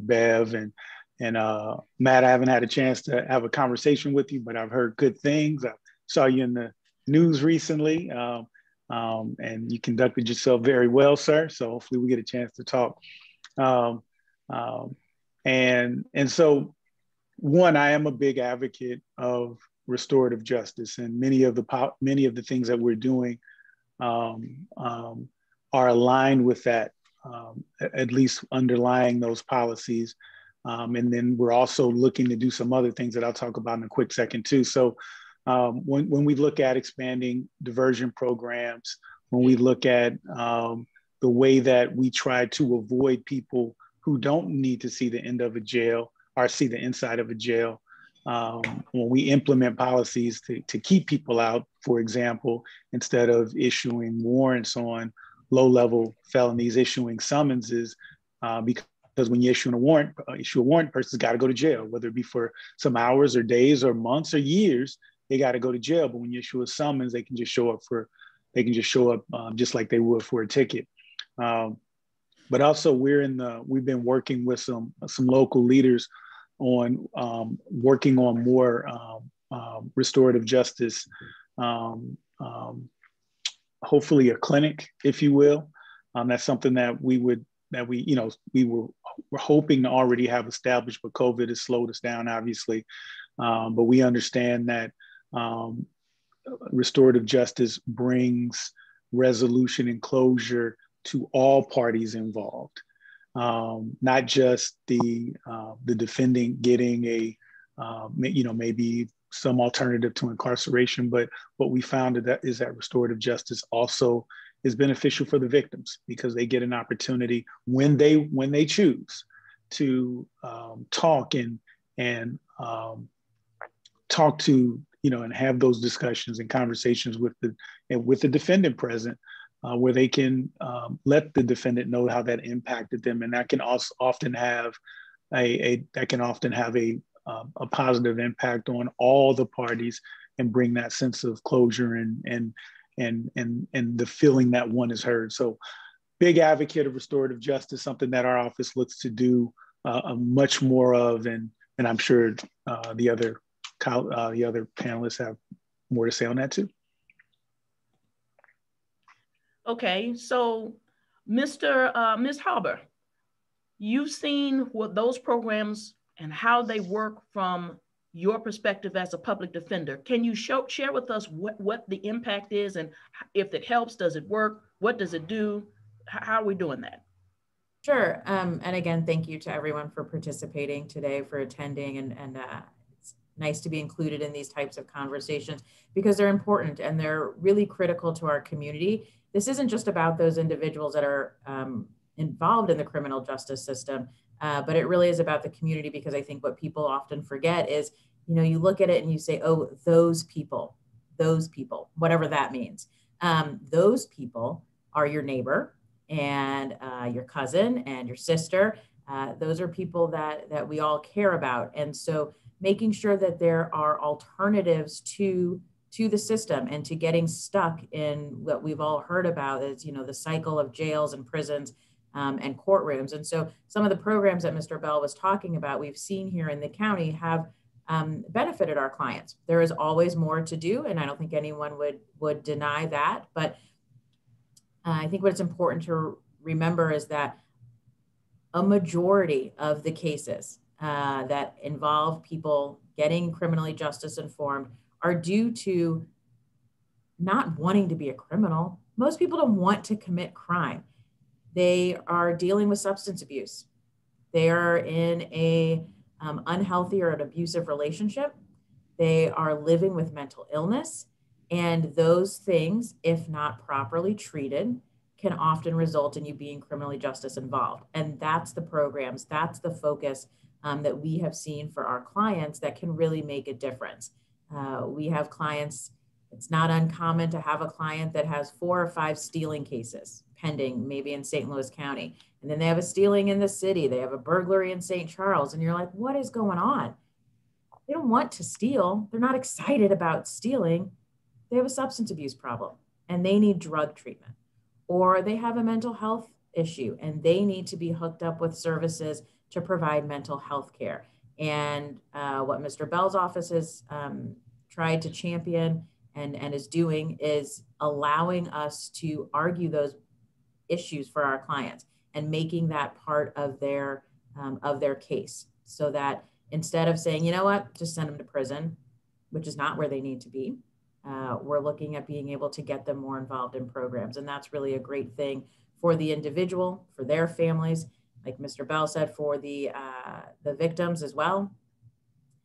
Bev and and uh, Matt. I haven't had a chance to have a conversation with you, but I've heard good things. I saw you in the news recently, um, um, and you conducted yourself very well, sir. So hopefully we get a chance to talk. Um, um and and so, one, I am a big advocate of restorative justice, and many of the many of the things that we're doing um, um, are aligned with that, um, at least underlying those policies. Um, and then we're also looking to do some other things that I'll talk about in a quick second too. So um, when, when we look at expanding diversion programs, when we look at um, the way that we try to avoid people who don't need to see the end of a jail or see the inside of a jail, um, when we implement policies to, to keep people out, for example, instead of issuing warrants on low level felonies, issuing summonses, uh, because when you issue a warrant, uh, issue a warrant, person's got to go to jail, whether it be for some hours or days or months or years, they got to go to jail. But when you issue a summons, they can just show up for, they can just show up um, just like they would for a ticket. Um, but also, we're in the, we've been working with some some local leaders on um, working on more um, um, restorative justice, um, hopefully a clinic, if you will. Um, that's something that we would that we you know we were, were hoping to already have established, but COVID has slowed us down, obviously. but we understand that restorative justice brings resolution and closure to all parties involved um, not just the uh, the defendant getting a uh, you know maybe some alternative to incarceration, but what we found is that is that restorative justice also is beneficial for the victims because they get an opportunity when they when they choose to um, talk and and um, talk to you know and have those discussions and conversations with the and with the defendant present uh, where they can um, let the defendant know how that impacted them, and that can also often have a, a that can often have a um, a positive impact on all the parties and bring that sense of closure and and and and and the feeling that one is heard. So, big advocate of restorative justice, something that our office looks to do uh, much more of, and and I'm sure uh, the other uh, the other panelists have more to say on that too. Okay, so Mr. Uh, Ms. Harber, you've seen what those programs and how they work from your perspective as a public defender. Can you show, share with us what, what the impact is and if it helps, does it work? What does it do? How are we doing that? Sure. Um, and again, thank you to everyone for participating today, for attending, and, and uh, it's nice to be included in these types of conversations because they're important and they're really critical to our community this isn't just about those individuals that are um, involved in the criminal justice system, uh, but it really is about the community because I think what people often forget is, you know, you look at it and you say, oh, those people, those people, whatever that means. Um, those people are your neighbor and uh, your cousin and your sister. Uh, those are people that that we all care about, and so making sure that there are alternatives to to the system and to getting stuck in what we've all heard about is you know the cycle of jails and prisons um, and courtrooms and so some of the programs that mr bell was talking about we've seen here in the county have um, benefited our clients there is always more to do and i don't think anyone would would deny that but uh, i think what's important to remember is that a majority of the cases uh, that involve people getting criminally justice involved are due to not wanting to be a criminal. Most people don't want to commit crime. They are dealing with substance abuse. They are in a um, unhealthy or an abusive relationship. They are living with mental illness. And those things, if not properly treated, can often result in you being criminally justice involved. And that's the programs, that's the focus um, that we have seen for our clients that can really make a difference. Uh, we have clients, it's not uncommon to have a client that has four or five stealing cases pending, maybe in St. Louis County. And then they have a stealing in the city, they have a burglary in St. Charles. And you're like, what is going on? They don't want to steal, they're not excited about stealing. They have a substance abuse problem and they need drug treatment, or they have a mental health issue and they need to be hooked up with services to provide mental health care. And uh, what Mr. Bell's office has um, tried to champion and, and is doing is allowing us to argue those issues for our clients and making that part of their um, of their case so that instead of saying you know what? Just send them to prison which is not where they need to be uh, we're looking at being able to get them more involved in programs. And that's really a great thing for the individual for their families like mr bell said for the uh, the victims as well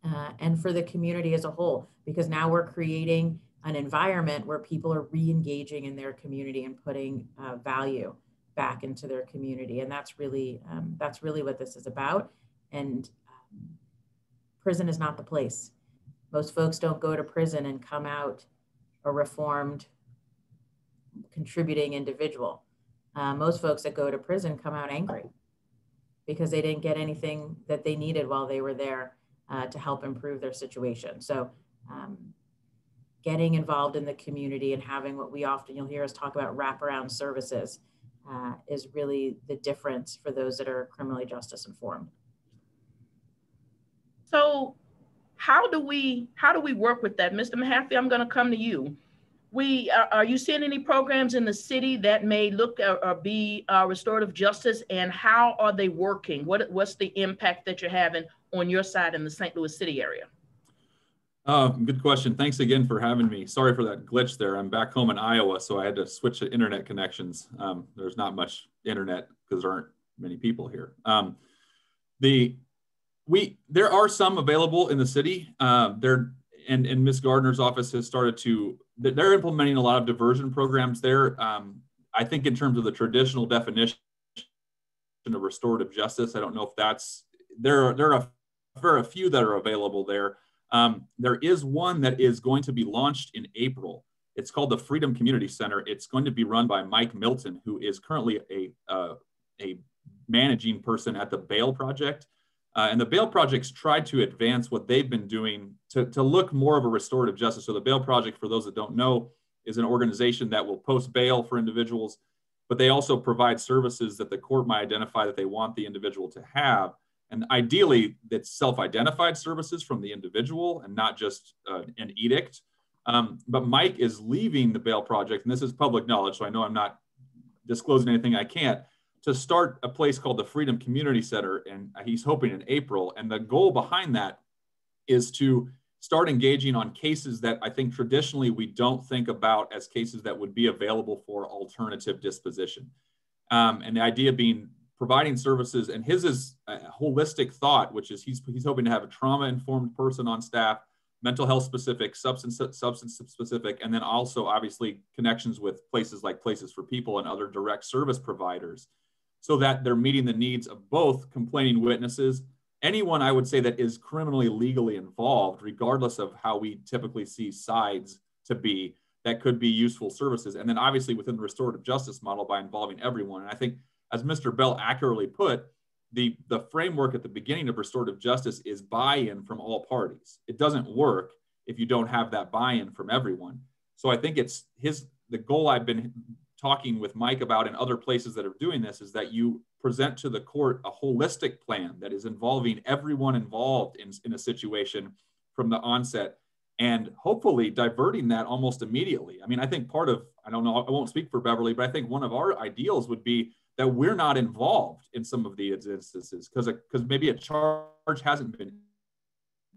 uh, and for the community as a whole because now we're creating an environment where people are re-engaging in their community and putting uh, value back into their community. And that's really um, that's really what this is about. And um, prison is not the place. Most folks don't go to prison and come out a reformed contributing individual. Uh, most folks that go to prison come out angry because they didn't get anything that they needed while they were there uh, to help improve their situation. So um, getting involved in the community and having what we often you'll hear us talk about wraparound services uh, is really the difference for those that are criminally justice involved. So how do we how do we work with that, Mr. Mahaffey? I'm going to come to you. We are, are, you seeing any programs in the city that may look or, or be uh, restorative justice, and how are they working? What what's the impact that you're having on your side in the St. Louis City area? Uh, good question. Thanks again for having me. Sorry for that glitch there. I'm back home in Iowa, so I had to switch to internet connections. Um, there's not much internet because there aren't many people here. Um, the we there are some available in the city. Uh, there and and Miss Gardner's office has started to they're implementing a lot of diversion programs there. Um, I think in terms of the traditional definition of restorative justice, I don't know if that's there. Are, there are a, there are a few that are available there. Um, there is one that is going to be launched in April. It's called the Freedom Community Center. It's going to be run by Mike Milton, who is currently a, uh, a managing person at the Bail Project. Uh, and the Bail Project's tried to advance what they've been doing to, to look more of a restorative justice. So the Bail Project, for those that don't know, is an organization that will post bail for individuals, but they also provide services that the court might identify that they want the individual to have and ideally it's self-identified services from the individual and not just uh, an edict. Um, but mike is leaving the bail project and this is public knowledge so i know i'm not disclosing anything i can't to start a place called the freedom community center and he's hoping in april. And the goal behind that is to start engaging on cases that i think traditionally we don't think about as cases that would be available for alternative disposition. Um, and the idea being providing services and his is a holistic thought which is he's, he's hoping to have a trauma informed person on staff mental health specific substance substance specific and then also obviously connections with places like places for people and other direct service providers so that they're meeting the needs of both complaining witnesses anyone i would say that is criminally legally involved regardless of how we typically see sides to be that could be useful services. And then obviously within the restorative justice model by involving everyone. And i think as Mr. Bell accurately put, the, the framework at the beginning of restorative justice is buy-in from all parties. It doesn't work if you don't have that buy-in from everyone. So I think it's his the goal I've been talking with Mike about in other places that are doing this is that you present to the court a holistic plan that is involving everyone involved in, in a situation from the onset and hopefully diverting that almost immediately. I mean, I think part of, I don't know, I won't speak for Beverly, but I think one of our ideals would be that we're not involved in some of these instances because because maybe a charge hasn't been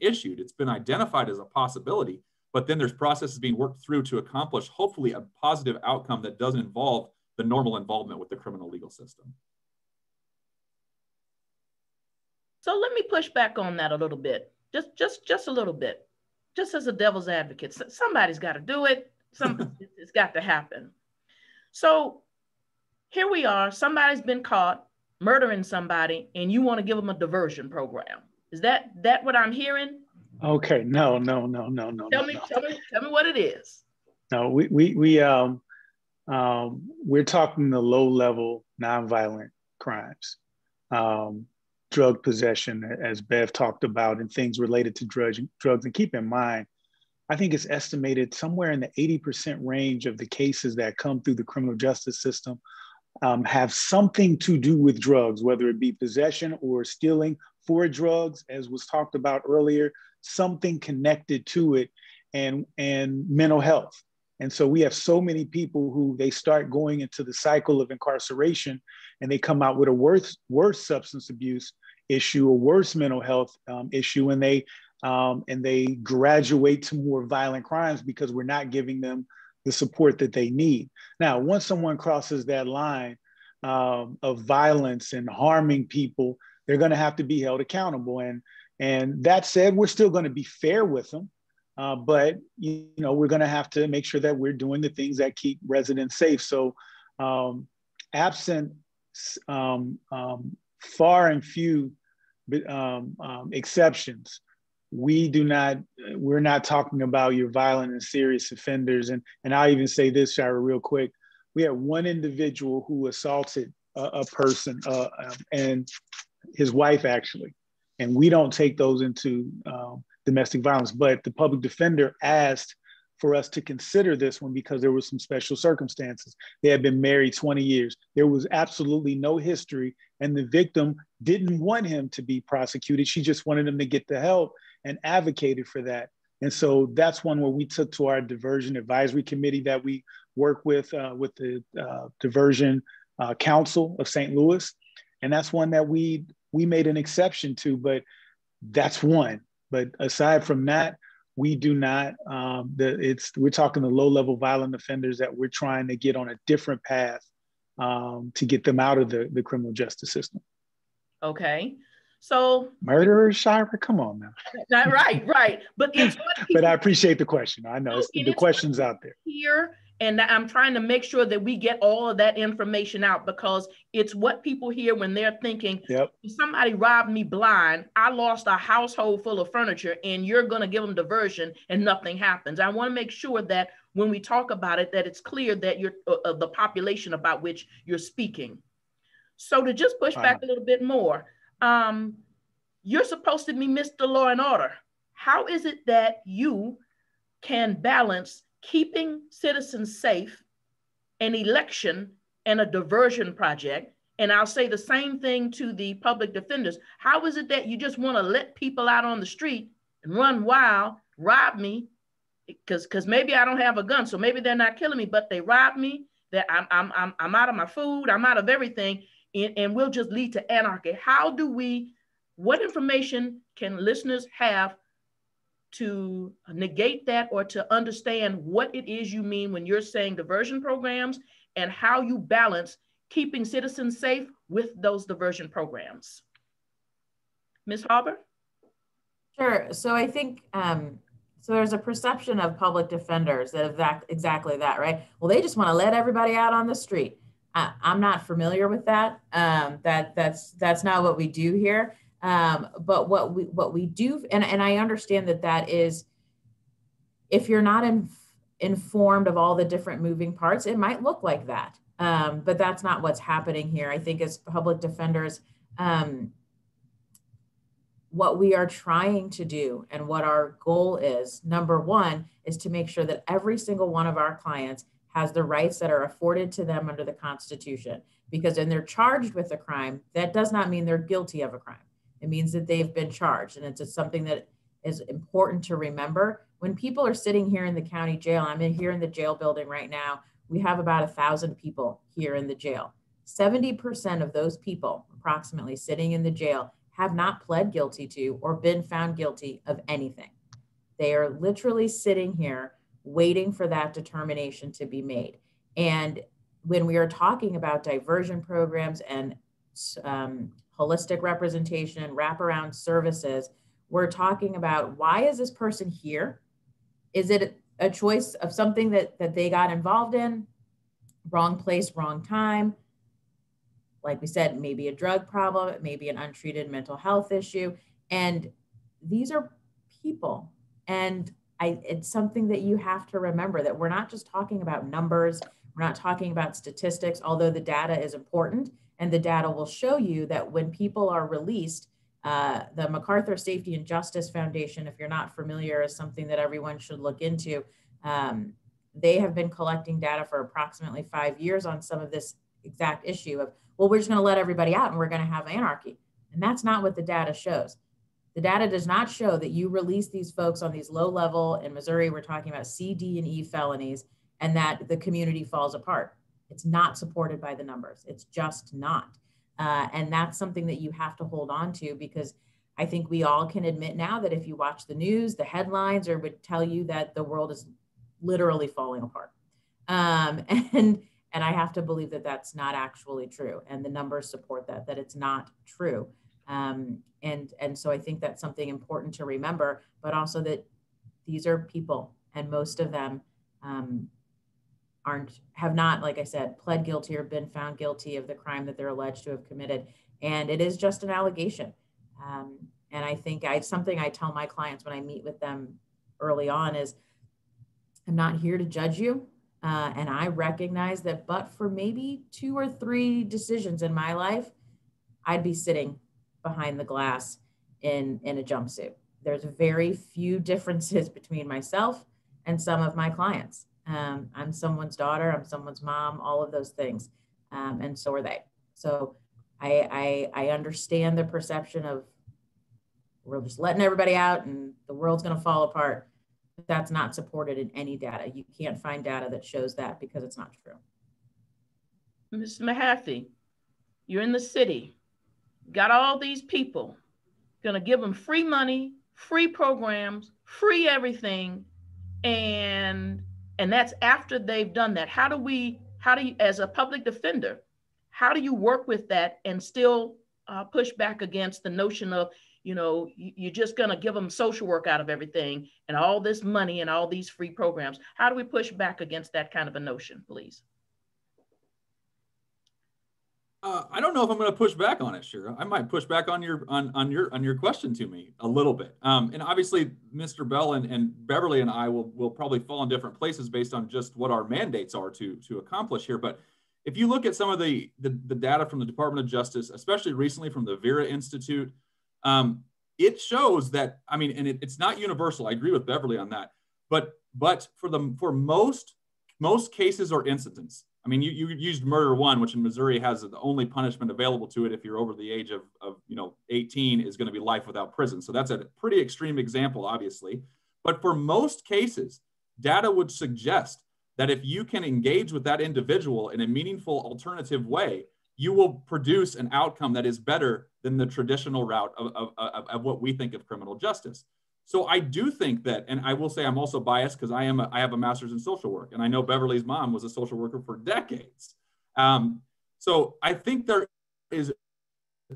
issued. It's been identified as a possibility but then there's processes being worked through to accomplish hopefully a positive outcome that doesn't involve the normal involvement with the criminal legal system. So let me push back on that a little bit. Just just just a little bit. Just as a devil's advocate somebody's got to do it. Some it's got to happen. So here we are, somebody's been caught murdering somebody and you want to give them a diversion program. Is that that what I'm hearing? Okay, no, no, no, no, no. Tell me, no. tell me, tell me what it is. No, we we we um um we're talking the low level nonviolent crimes. Um drug possession, as Bev talked about, and things related to drugs. Drugs, and keep in mind, I think it's estimated somewhere in the 80% range of the cases that come through the criminal justice system um, have something to do with drugs, whether it be possession or stealing for drugs, as was talked about earlier, something connected to it, and, and mental health. And so we have so many people who they start going into the cycle of incarceration and they come out with a worse, worse substance abuse issue, a worse mental health um, issue, and they um, and they graduate to more violent crimes because we're not giving them the support that they need. Now, once someone crosses that line um, of violence and harming people, they're going to have to be held accountable. And and that said, we're still going to be fair with them, uh, but you know we're going to have to make sure that we're doing the things that keep residents safe. So, um, absent um, um, far and few um, um, exceptions, we do not we're not talking about your violent and serious offenders. And and i'll even say this shira real quick. We had one individual who assaulted a, a person uh, um, and his wife actually. And we don't take those into um, domestic violence. But the public defender asked for us to consider this one because there was some special circumstances. They had been married 20 years. There was absolutely no history and the victim didn't want him to be prosecuted. She just wanted him to get the help and advocated for that. And so that's one where we took to our diversion advisory committee that we work with uh, with the uh, diversion uh, council of St. Louis, and that's one that we we made an exception to. But that's one. But aside from that, we do not. Um, the, it's we're talking the low level violent offenders that we're trying to get on a different path um, to get them out of the the criminal justice system. Okay. So murderer, Shira, come on now. Not right, right. But it's but I appreciate the question. I know the question's out there. Here, and I'm trying to make sure that we get all of that information out because it's what people hear when they're thinking, yep. somebody robbed me blind. I lost a household full of furniture, and you're going to give them diversion, and nothing happens. I want to make sure that when we talk about it, that it's clear that you're uh, uh the population about which you're speaking. So to just push back a little bit more, um, you're supposed to be Mr. Law and Order. How is it that you can balance keeping citizens safe, an election, and a diversion project? And I'll say the same thing to the public defenders. How is it that you just want to let people out on the street and run wild, rob me? Because because maybe I don't have a gun, so maybe they're not killing me, but they rob me. That I'm I'm I'm I'm out of my food, I'm out of everything, and, and will just lead to anarchy. How do we, what information can listeners have to negate that or to understand what it is you mean when you're saying diversion programs and how you balance keeping citizens safe with those diversion programs? Ms. Harbor? Sure. So I think um, so. There's a perception of public defenders that that, exactly that, right? Well, they just want to let everybody out on the street. I, am not familiar with that. Um, that that's that's not what we do here. Um, but what we what we do, and, and I understand that that is, if you're not in, informed of all the different moving parts, it might look like that. Um, but that's not what's happening here. I think as public defenders, um, what we are trying to do and what our goal is, number one, is to make sure that every single one of our clients has the rights that are afforded to them under the Constitution. Because when they're charged with a crime, that does not mean they're guilty of a crime. It means that they've been charged. And it's just something that is important to remember. When people are sitting here in the county jail, I'm in here in the jail building right now, we have about a thousand people here in the jail. 70% of those people, approximately sitting in the jail, have not pled guilty to or been found guilty of anything. They are literally sitting here waiting for that determination to be made. And when we are talking about diversion programs and um, holistic representation and wraparound services, we're talking about why is this person here? Is it a choice of something that, that they got involved in? Wrong place, wrong time. Like we said, maybe a drug problem, maybe an untreated mental health issue. And these are people. And I, it's something that you have to remember that we're not just talking about numbers, we're not talking about statistics, although the data is important and the data will show you that when people are released, uh, the MacArthur Safety and Justice Foundation, if you're not familiar, is something that everyone should look into. Um, they have been collecting data for approximately five years on some of this exact issue of, well, we're just going to let everybody out and we're going to have anarchy. And that's not what the data shows. The data does not show that you release these folks on these low level in Missouri, we're talking about C, D, and E felonies, and that the community falls apart. It's not supported by the numbers. It's just not. Uh, and that's something that you have to hold on to because I think we all can admit now that if you watch the news, the headlines or would tell you that the world is literally falling apart. Um, and and I have to believe that that's not actually true, and the numbers support that that it's not true. Um, and and so I think that's something important to remember, but also that these are people, and most of them um, aren't have not, like I said, pled guilty or been found guilty of the crime that they're alleged to have committed, and it is just an allegation. Um, and I think I something I tell my clients when I meet with them early on is, I'm not here to judge you. Uh, and I recognize that, but for maybe two or three decisions in my life, I'd be sitting behind the glass in, in a jumpsuit. There's very few differences between myself and some of my clients. Um, I'm someone's daughter, I'm someone's mom, all of those things. Um, and so are they. So I, I, I understand the perception of we're just letting everybody out and the world's going to fall apart. That's not supported in any data. You can't find data that shows that because it's not true. Ms. Mahaffey, you're in the city, got all these people, gonna give them free money, free programs, free everything, and and that's after they've done that. How do we, how do you, as a public defender, how do you work with that and still uh, push back against the notion of you know you're just going to give them social work out of everything and all this money and all these free programs how do we push back against that kind of a notion please uh, I don't know if I'm going to push back on it. Sure, I might push back on your on on your on your question to me a little bit. Um, and obviously, Mr. Bell and, and Beverly and I will will probably fall in different places based on just what our mandates are to to accomplish here. But if you look at some of the the, the data from the Department of Justice, especially recently from the Vera Institute, um, it shows that I mean, and it, it's not universal. I agree with Beverly on that, but but for the for most most cases or incidents, I mean, you, you used murder one, which in Missouri has the only punishment available to it if you're over the age of, of you know 18 is going to be life without prison. So that's a pretty extreme example, obviously. But for most cases, data would suggest that if you can engage with that individual in a meaningful alternative way, you will produce an outcome that is better than the traditional route of, of, of, of what we think of criminal justice. So I do think that, and I will say I'm also biased because I am a, I have a master's in social work, and I know Beverly's mom was a social worker for decades. Um, so I think there is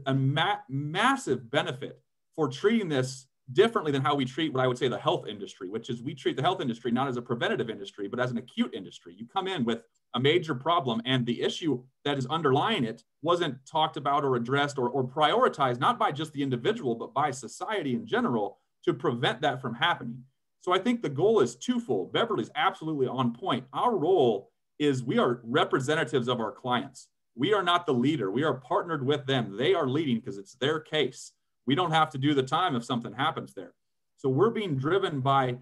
a ma- massive benefit for treating this differently than how we treat what I would say the health industry, which is we treat the health industry not as a preventative industry, but as an acute industry. You come in with a major problem, and the issue that is underlying it wasn't talked about or addressed or, or prioritized, not by just the individual, but by society in general to prevent that from happening. So I think the goal is twofold. Beverly's absolutely on point. Our role is we are representatives of our clients. We are not the leader. We are partnered with them. They are leading because it's their case. We don't have to do the time if something happens there. So we're being driven by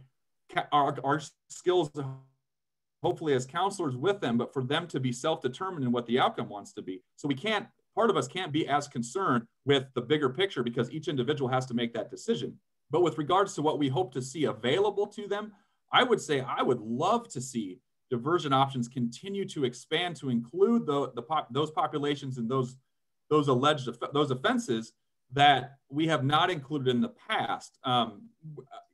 our, our skills, hopefully as counselors with them, but for them to be self-determined in what the outcome wants to be. So we can't, part of us can't be as concerned with the bigger picture because each individual has to make that decision. But with regards to what we hope to see available to them, I would say I would love to see diversion options continue to expand to include the, the pop, those populations and those those alleged those offenses that we have not included in the past. Um,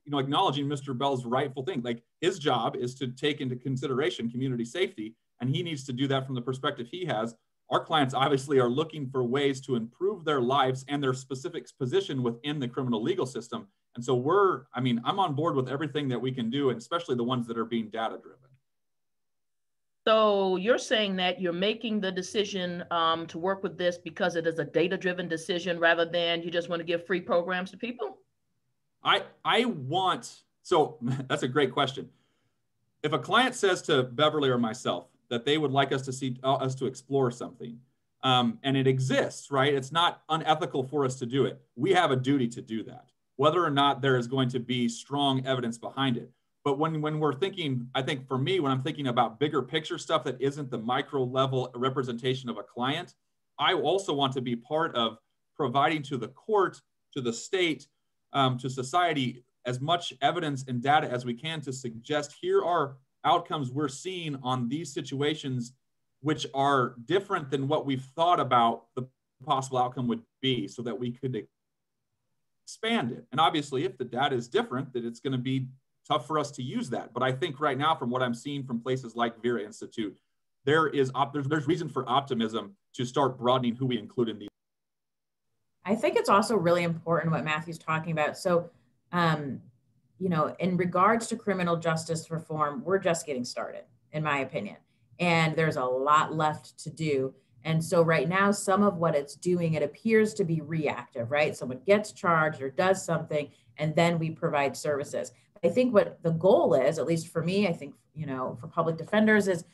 you know, acknowledging Mr. Bell's rightful thing, like his job is to take into consideration community safety, and he needs to do that from the perspective he has. Our clients obviously are looking for ways to improve their lives and their specific position within the criminal legal system. And so we're, I mean, I'm on board with everything that we can do, and especially the ones that are being data driven. So you're saying that you're making the decision um, to work with this because it is a data-driven decision rather than you just want to give free programs to people? I I want so that's a great question. If a client says to Beverly or myself that they would like us to see uh, us to explore something, um, and it exists, right? It's not unethical for us to do it. We have a duty to do that whether or not there is going to be strong evidence behind it. but when when we're thinking, I think for me, when I'm thinking about bigger picture stuff that isn't the micro level representation of a client, I also want to be part of providing to the court, to the state, um, to society as much evidence and data as we can to suggest here are outcomes we're seeing on these situations which are different than what we've thought about the possible outcome would be so that we could expand it. And obviously, if the data is different, that it's going to be tough for us to use that. But I think right now, from what I'm seeing from places like Vera Institute, there is op- there's, there's reason for optimism to start broadening who we include in these. I think it's also really important what Matthew's talking about. So, um, you know, in regards to criminal justice reform, we're just getting started, in my opinion and there's a lot left to do. And so right now, some of what it's doing, it appears to be reactive, right? Someone gets charged or does something, and then we provide services. I think what the goal is, at least for me, I think, you know, for public defenders is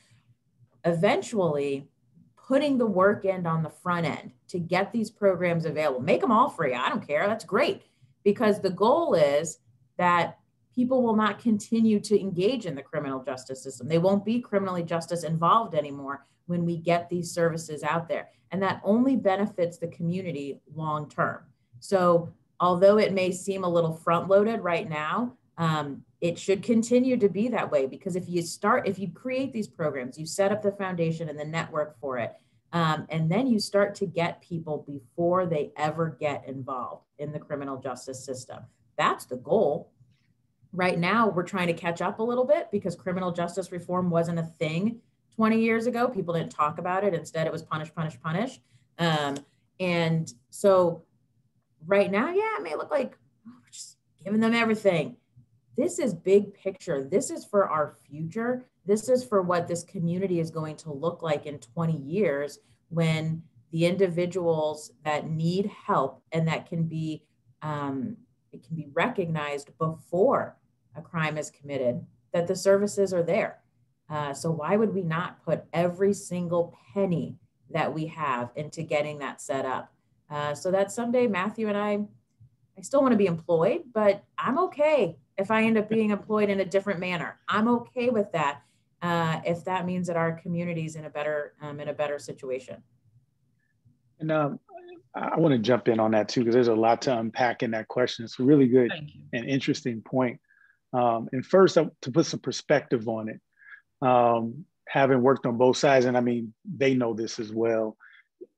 eventually putting the work in on the front end to get these programs available. Make them all free. I don't care. That's great. Because the goal is that people will not continue to engage in the criminal justice system. They won't be criminally justice involved anymore when we get these services out there. And that only benefits the community long term. So, although it may seem a little front loaded right now, um, it should continue to be that way because if you start, if you create these programs, you set up the foundation and the network for it, um, and then you start to get people before they ever get involved in the criminal justice system. That's the goal right now we're trying to catch up a little bit because criminal justice reform wasn't a thing 20 years ago people didn't talk about it. Instead it was punish punish punish um, and so right now yeah it may look like oh, we're just giving them everything. This is big picture. This is for our future. This is for what this community is going to look like in 20 years when the individuals that need help and that can be um, it can be recognized before a crime is committed, that the services are there. Uh, so why would we not put every single penny that we have into getting that set up? Uh, so that someday Matthew and I, I still want to be employed, but I'm okay if I end up being employed in a different manner. I'm okay with that uh, if that means that our community is in a better um, in a better situation. And um, I want to jump in on that too because there's a lot to unpack in that question. It's a really good and interesting point. Um, and first, to put some perspective on it, um, having worked on both sides, and I mean, they know this as well.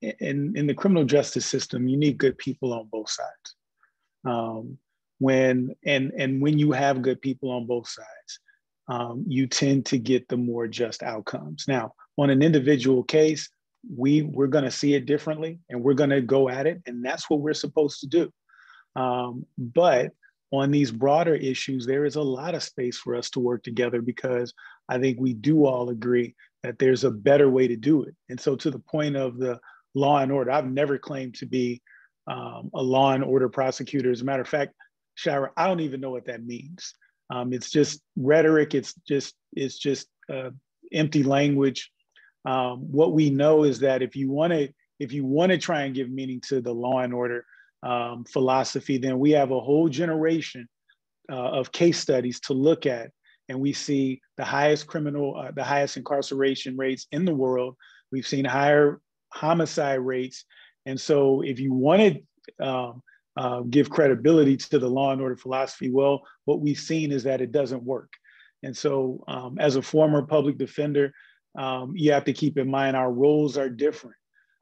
In, in the criminal justice system, you need good people on both sides. Um, when and and when you have good people on both sides, um, you tend to get the more just outcomes. Now, on an individual case, we we're going to see it differently, and we're going to go at it, and that's what we're supposed to do. Um, but on these broader issues, there is a lot of space for us to work together because I think we do all agree that there's a better way to do it. And so, to the point of the law and order, I've never claimed to be um, a law and order prosecutor. As a matter of fact, Shira, I don't even know what that means. Um, it's just rhetoric. It's just it's just uh, empty language. Um, what we know is that if you want to if you want to try and give meaning to the law and order, um, philosophy, then we have a whole generation uh, of case studies to look at. And we see the highest criminal, uh, the highest incarceration rates in the world. We've seen higher homicide rates. And so if you want to um, uh, give credibility to the law and order philosophy, well, what we've seen is that it doesn't work. And so um, as a former public defender, um, you have to keep in mind our roles are different.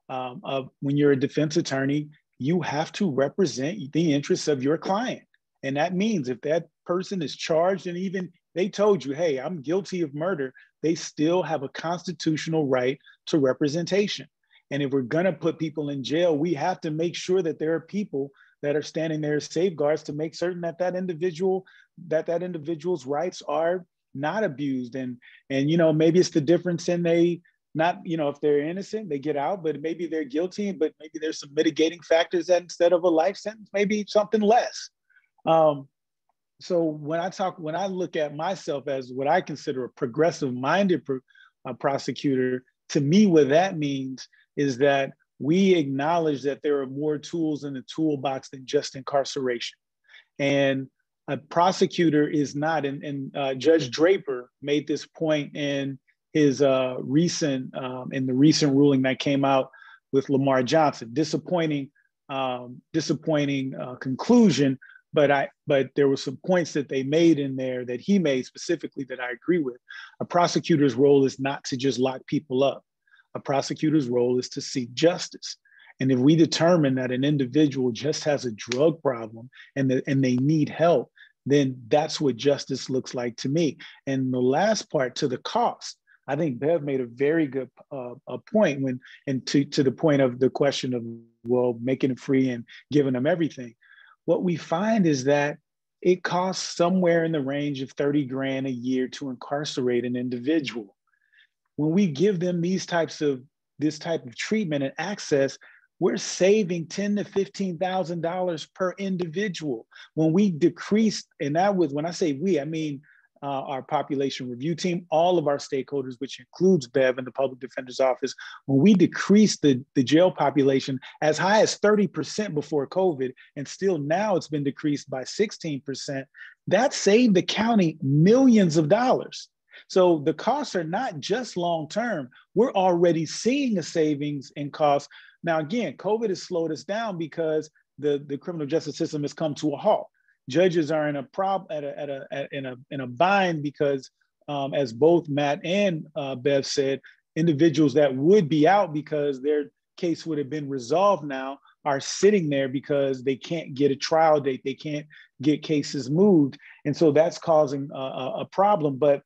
Um, when you're a defense attorney, you have to represent the interests of your client. And that means if that person is charged and even they told you, hey, I'm guilty of murder, they still have a constitutional right to representation. And if we're going to put people in jail, we have to make sure that there are people that are standing there as safeguards to make certain that that individual that that individual's rights are not abused. And and you know maybe it's the difference in they not you know if they're innocent they get out but maybe they're guilty but maybe there's some mitigating factors that instead of a life sentence maybe something less. Um, so when i talk when i look at myself as what i consider a progressive minded pro, uh, prosecutor to me what that means is that we acknowledge that there are more tools in the toolbox than just incarceration and a prosecutor is not, and, and uh, Judge Draper made this point in his uh, recent, um, in the recent ruling that came out with Lamar Johnson. Disappointing, um, disappointing uh, conclusion, but I, but there were some points that they made in there that he made specifically that I agree with. A prosecutor's role is not to just lock people up. A prosecutor's role is to seek justice. And if we determine that an individual just has a drug problem and, the, and they need help, then that's what justice looks like to me. And the last part to the cost, I think Bev made a very good uh, a point when, and to, to the point of the question of, well, making it free and giving them everything. What we find is that it costs somewhere in the range of 30 grand a year to incarcerate an individual. When we give them these types of this type of treatment and access, we're saving ten to fifteen thousand dollars per individual. When we decrease, and that was when I say we, I mean uh, our population review team, all of our stakeholders, which includes Bev and the public defender's office, when we decreased the, the jail population as high as 30% before COVID, and still now it's been decreased by 16%, that saved the county millions of dollars. So the costs are not just long term. We're already seeing a savings in costs now, again, COVID has slowed us down because the, the criminal justice system has come to a halt. Judges are in a prob at a, at a at, in a in a bind because, um, as both Matt and uh, Bev said, individuals that would be out because their case would have been resolved now are sitting there because they can't get a trial date, they can't get cases moved, and so that's causing a, a problem. But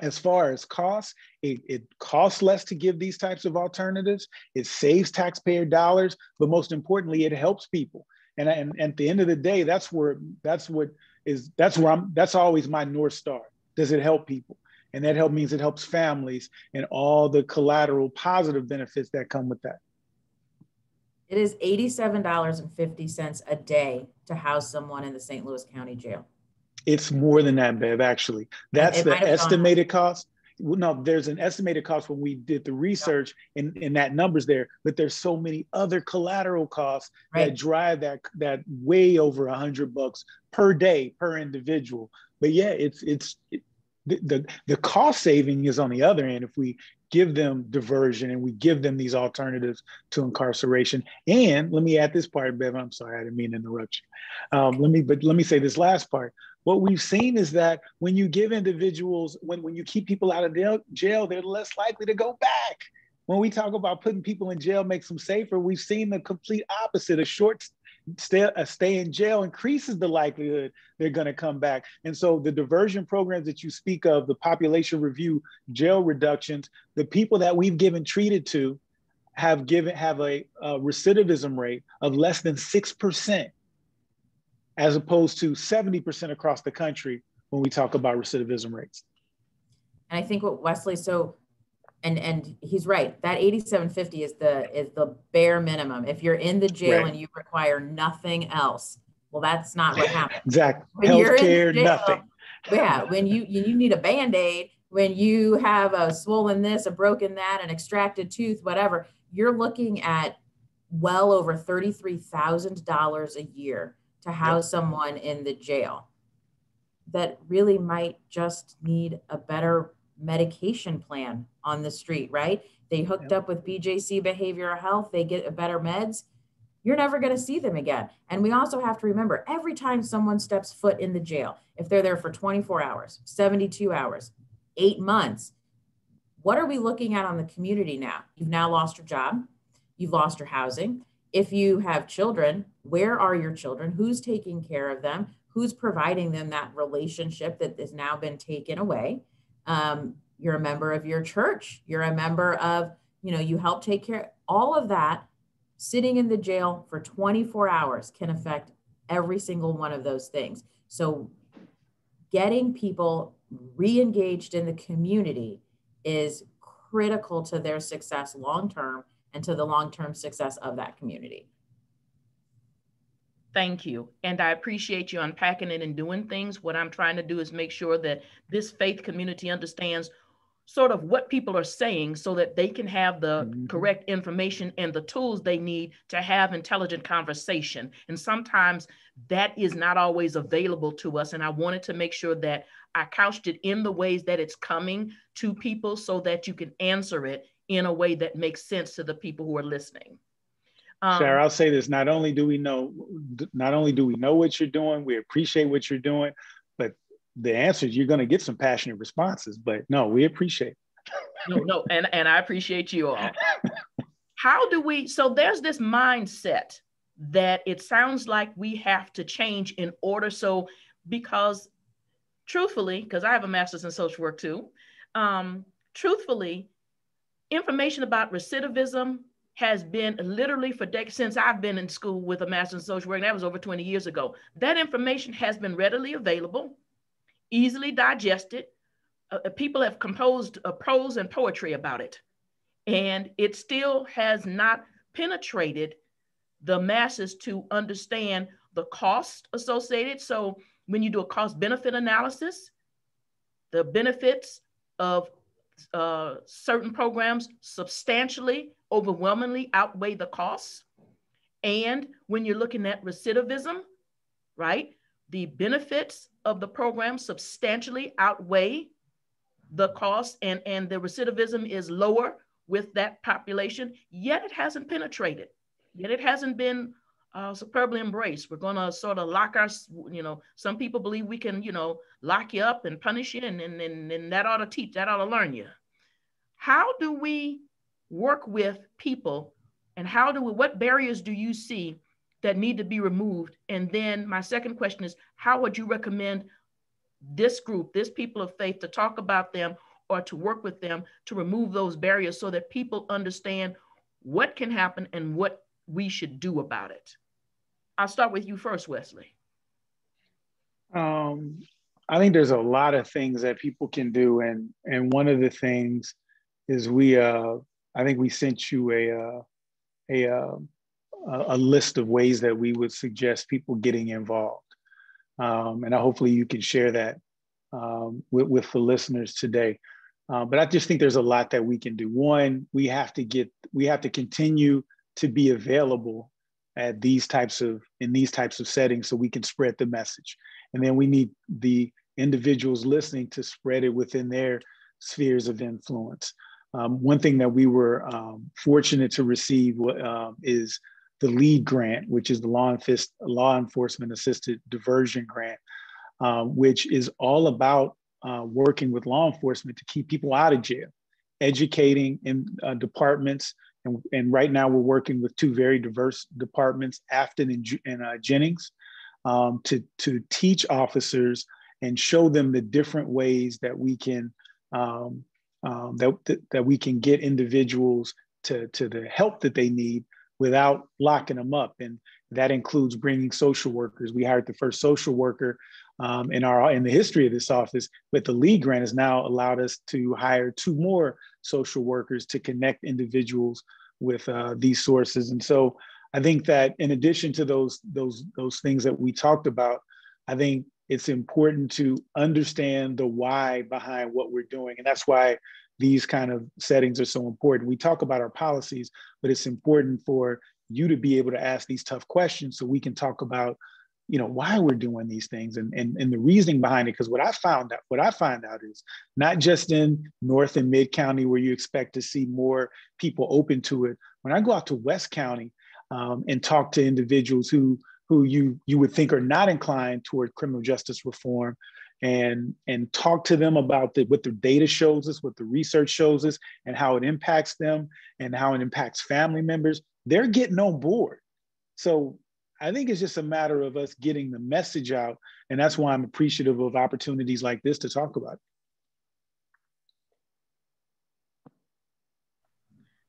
as far as costs, it, it, costs less to give these types of alternatives. It saves taxpayer dollars, but most importantly, it helps people. And, and, and at the end of the day, that's where that's what is that's where I'm that's always my north star. Does it help people? And that help means it helps families and all the collateral positive benefits that come with that. It is $87.50 a day to house someone in the St. Louis County Jail. It's more than that, Bev, actually. That's the estimated cost. No, there's an estimated cost when we did the research and, and that number's there, but there's so many other collateral costs right. that drive that that way over a hundred bucks per day per individual. But yeah, it's it's it, the, the the cost saving is on the other end if we give them diversion and we give them these alternatives to incarceration. And let me add this part, Bev. I'm sorry, I didn't mean to interrupt you. Um, let me, but let me say this last part what we've seen is that when you give individuals, when, when you keep people out of jail, they're less likely to go back. When we talk about putting people in jail makes them safer, we've seen the complete opposite. A short stay, a stay in jail increases the likelihood they're going to come back. And so the diversion programs that you speak of, the population review, jail reductions, the people that we've given treated to have given have a, a recidivism rate of less than six percent as opposed to 70% across the country when we talk about recidivism rates. And I think what Wesley, so and and he's right, that 8750 is the is the bare minimum. If you're in the jail right. and you require nothing else, well, that's not what happens. exactly. Healthcare, nothing. Yeah, when you you need a band-aid, when you have a swollen this, a broken that, an extracted tooth, whatever, you're looking at well over $33,000 a year to house yep. someone in the jail that really might just need a better medication plan on the street, right? They hooked yep. up with BJC behavioral health, they get a better meds. You're never going to see them again. And we also have to remember every time someone steps foot in the jail, if they're there for 24 hours, 72 hours, eight months, what are we looking at on the community now? You've now lost your job, you've lost your housing, if you have children, where are your children? Who's taking care of them? Who's providing them that relationship that has now been taken away? Um, you're a member of your church. You're a member of, you know, you help take care. All of that sitting in the jail for 24 hours can affect every single one of those things. So getting people re-engaged in the community is critical to their success long term and to the long-term success of that community. Thank you. And I appreciate you unpacking it and doing things. What I'm trying to do is make sure that this faith community understands sort of what people are saying so that they can have the Mhm. correct information and the tools they need to have intelligent conversation. And sometimes that is not always available to us. And I wanted to make sure that I couched it in the ways that it's coming to people so that you can answer it in a way that makes sense to the people who are listening. Um, Sarah, I'll say this: not only do we know, not only do we know what you're doing, we appreciate what you're doing, but the answer is you're going to get some passionate responses. But no, we appreciate. no, no, and and I appreciate you all. How do we? So there's this mindset that it sounds like we have to change in order. So because, truthfully, because I have a master's in social work too, um, truthfully, information about recidivism has been literally for decades since I've been in school with a master's in social work. and That was over 20 years ago. That information has been readily available, easily digested. Uh, uh, people have composed uh, prose and poetry about it, and it still has not penetrated the masses to understand the cost associated. So when you do a cost benefit analysis, the benefits of uh, certain programs substantially, overwhelmingly outweigh the costs. And when you're looking at recidivism, right, the benefits of the program substantially outweigh the cost, and, and the recidivism is lower with that population, yet it hasn't penetrated, yet it hasn't been uh, superbly embraced. We're going to sort of lock our, you know, some people believe we can, you know, lock you up and punish you, and, and, and, and that ought to teach, that ought to learn you. How do we work with people and how do we, what barriers do you see that need to be removed? And then my second question is, how would you recommend this group, this people of faith, to talk about them or to work with them to remove those barriers so that people understand what can happen and what we should do about it? I'll start with you first, Wesley. Um, I think there's a lot of things that people can do, and and one of the things is we. Uh, I think we sent you a uh, a uh, a list of ways that we would suggest people getting involved, um, and hopefully you can share that um, with, with the listeners today. Uh, but I just think there's a lot that we can do. One, we have to get we have to continue to be available at these types of in these types of settings so we can spread the message. And then we need the individuals listening to spread it within their spheres of influence. Um, one thing that we were um, fortunate to receive uh, is the lead grant which is the law, Enfist, law enforcement assisted diversion grant um, which is all about uh, working with law enforcement to keep people out of jail educating in uh, departments and, and right now we're working with two very diverse departments, Afton and, and uh, Jennings, um, to, to teach officers and show them the different ways that we can um, um, that, that we can get individuals to, to the help that they need without locking them up. And that includes bringing social workers. We hired the first social worker um, in our in the history of this office, but the lead grant has now allowed us to hire two more social workers to connect individuals with uh, these sources. And so I think that in addition to those those those things that we talked about, I think it's important to understand the why behind what we're doing, and that's why these kind of settings are so important. We talk about our policies, but it's important for you to be able to ask these tough questions so we can talk about you know why we're doing these things and and, and the reasoning behind it. Because what i found out what i find out is not just in north and mid county where you expect to see more people open to it. When i go out to west county um, and talk to individuals who who you you would think are not inclined toward criminal justice reform and and talk to them about the, what the data shows us what the research shows us and how it impacts them and how it impacts family members they're getting on board. So I think it's just a matter of us getting the message out. And that's why I'm appreciative of opportunities like this to talk about it.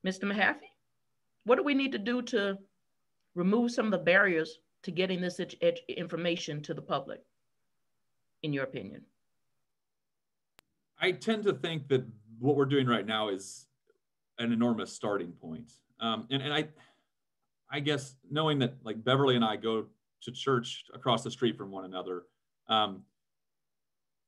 Mr. Mahaffey, what do we need to do to remove some of the barriers to getting this information to the public, in your opinion? I tend to think that what we're doing right now is an enormous starting point. Um, and, and I, I guess knowing that like Beverly and I go to church across the street from one another, um,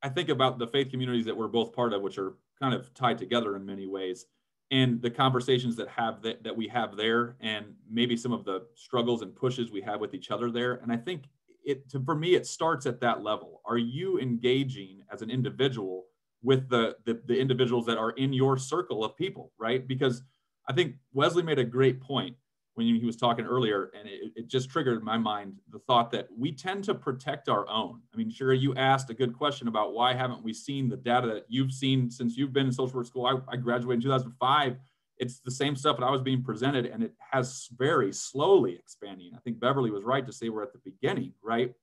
I think about the faith communities that we're both part of, which are kind of tied together in many ways and the conversations that have that, that we have there and maybe some of the struggles and pushes we have with each other there. And i think it to, for me it starts at that level. Are you engaging as an individual with the, the the individuals that are in your circle of people right? Because i think wesley made a great point when he was talking earlier, and it, it, just triggered in my mind the thought that we tend to protect our own. I mean, sure, you asked a good question about why haven't we seen the data that you've seen since you've been in social work school. I, I graduated in 2005. It's the same stuff that I was being presented, and it has very slowly expanding. I think Beverly was right to say we're at the beginning, right?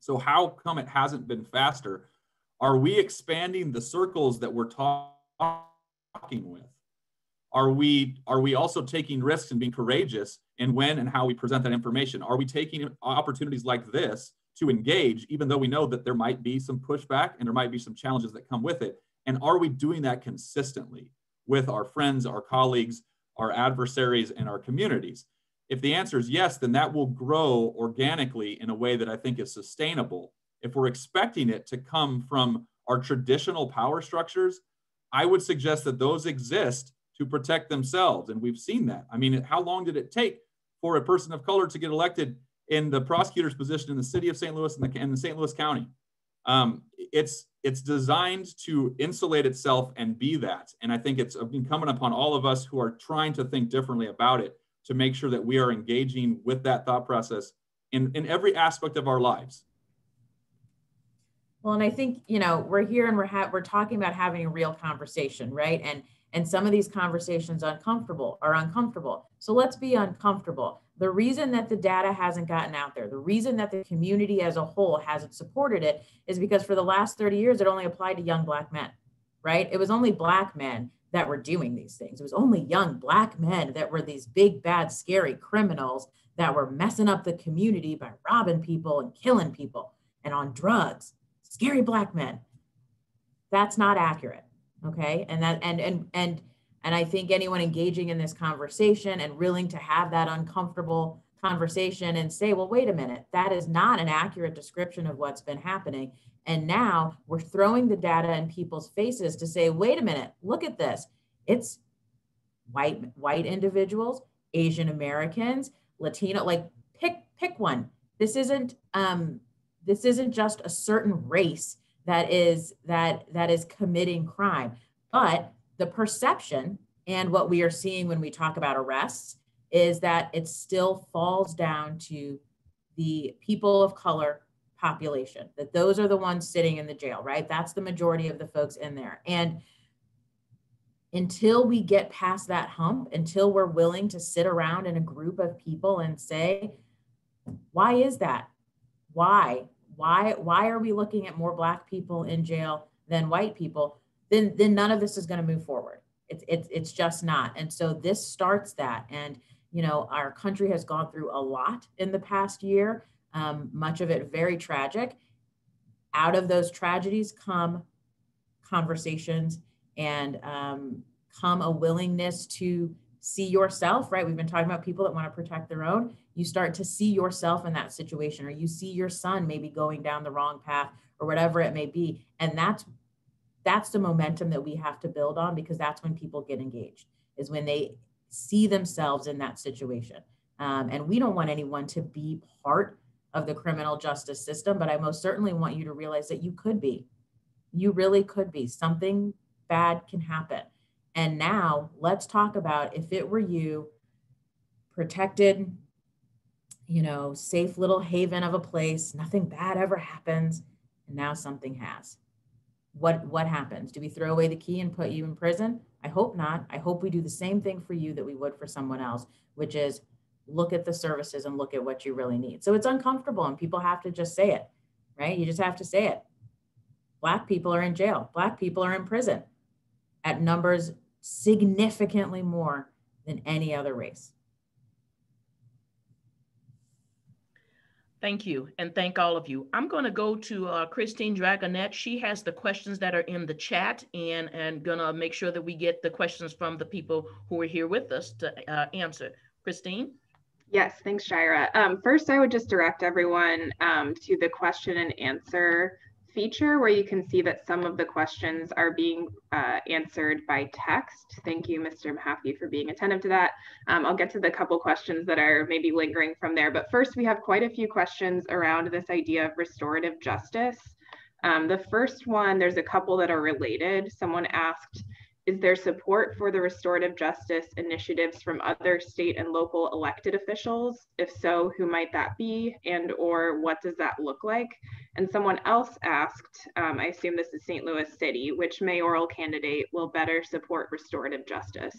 So how come it hasn't been faster? Are we expanding the circles that we're talking with? Are we are we also taking risks and being courageous in when and how we present that information? Are we taking opportunities like this to engage even though we know that there might be some pushback and there might be some challenges that come with it? And are we doing that consistently with our friends our colleagues our adversaries and our communities? If the answer is yes then that will grow organically in a way that i think is sustainable. If we're expecting it to come from our traditional power structures i would suggest that those exist to protect themselves. And we've seen that. I mean, how long did it take for a person of color to get elected in the prosecutor's position in the city of St. Louis and the, in St. Louis County? Um, it's it's designed to insulate itself and be that. And I think it's incumbent upon all of us who are trying to think differently about it to make sure that we are engaging with that thought process in, in every aspect of our lives. Well, and I think you know we're here and we're ha- we're talking about having a real conversation, right? And and some of these conversations uncomfortable are uncomfortable. So let's be uncomfortable. The reason that the data hasn't gotten out there, the reason that the community as a whole hasn't supported it is because for the last 30 years, it only applied to young Black men, right? It was only Black men that were doing these things. It was only young Black men that were these big, bad, scary criminals that were messing up the community by robbing people and killing people and on drugs. Scary Black men. That's not accurate okay? And that and and and and i think anyone engaging in this conversation and willing to have that uncomfortable conversation and say well wait a minute. That is not an accurate description of what's been happening. And now we're throwing the data in people's faces to say wait a minute. Look at this. It's white white individuals asian americans latino like pick pick one. This isn't um this isn't just a certain race that is that that is committing crime. But the perception and what we are seeing when we talk about arrests is that it still falls down to the people of color population that those are the ones sitting in the jail right? That's the majority of the folks in there. And until we get past that hump until we're willing to sit around in a group of people and say why is that? Why why why are we looking at more black people in jail than white people? Then then none of this is going to move forward. It's it's it's just not. And so this starts that. And you know our country has gone through a lot in the past year um, much of it very tragic. Out of those tragedies come conversations and um, come a willingness to see yourself, right? We've been talking about people that want to protect their own. You start to see yourself in that situation, or you see your son maybe going down the wrong path, or whatever it may be. And that's that's the momentum that we have to build on because that's when people get engaged, is when they see themselves in that situation. Um, and we don't want anyone to be part of the criminal justice system, but I most certainly want you to realize that you could be. You really could be. Something bad can happen. And now let's talk about if it were you, protected, you know, safe little haven of a place, nothing bad ever happens, and now something has. What what happens? Do we throw away the key and put you in prison? I hope not. I hope we do the same thing for you that we would for someone else, which is look at the services and look at what you really need. So it's uncomfortable and people have to just say it, right? You just have to say it. Black people are in jail. Black people are in prison at numbers significantly more than any other race. Thank you, and thank all of you. I'm going to go to uh, Christine Dragonette. She has the questions that are in the chat, and and gonna make sure that we get the questions from the people who are here with us to uh, answer. Christine. Yes, thanks, Shira. Um, first, I would just direct everyone um, to the question and answer feature where you can see that some of the questions are being uh, answered by text. Thank you, Mr. Mahaffey, for being attentive to that. Um, I'll get to the couple questions that are maybe lingering from there. But first, we have quite a few questions around this idea of restorative justice. Um, the first one, there's a couple that are related. Someone asked, is there support for the restorative justice initiatives from other state and local elected officials? If so, who might that be and or what does that look like? And someone else asked, um, I assume this is St. Louis City, which mayoral candidate will better support restorative justice?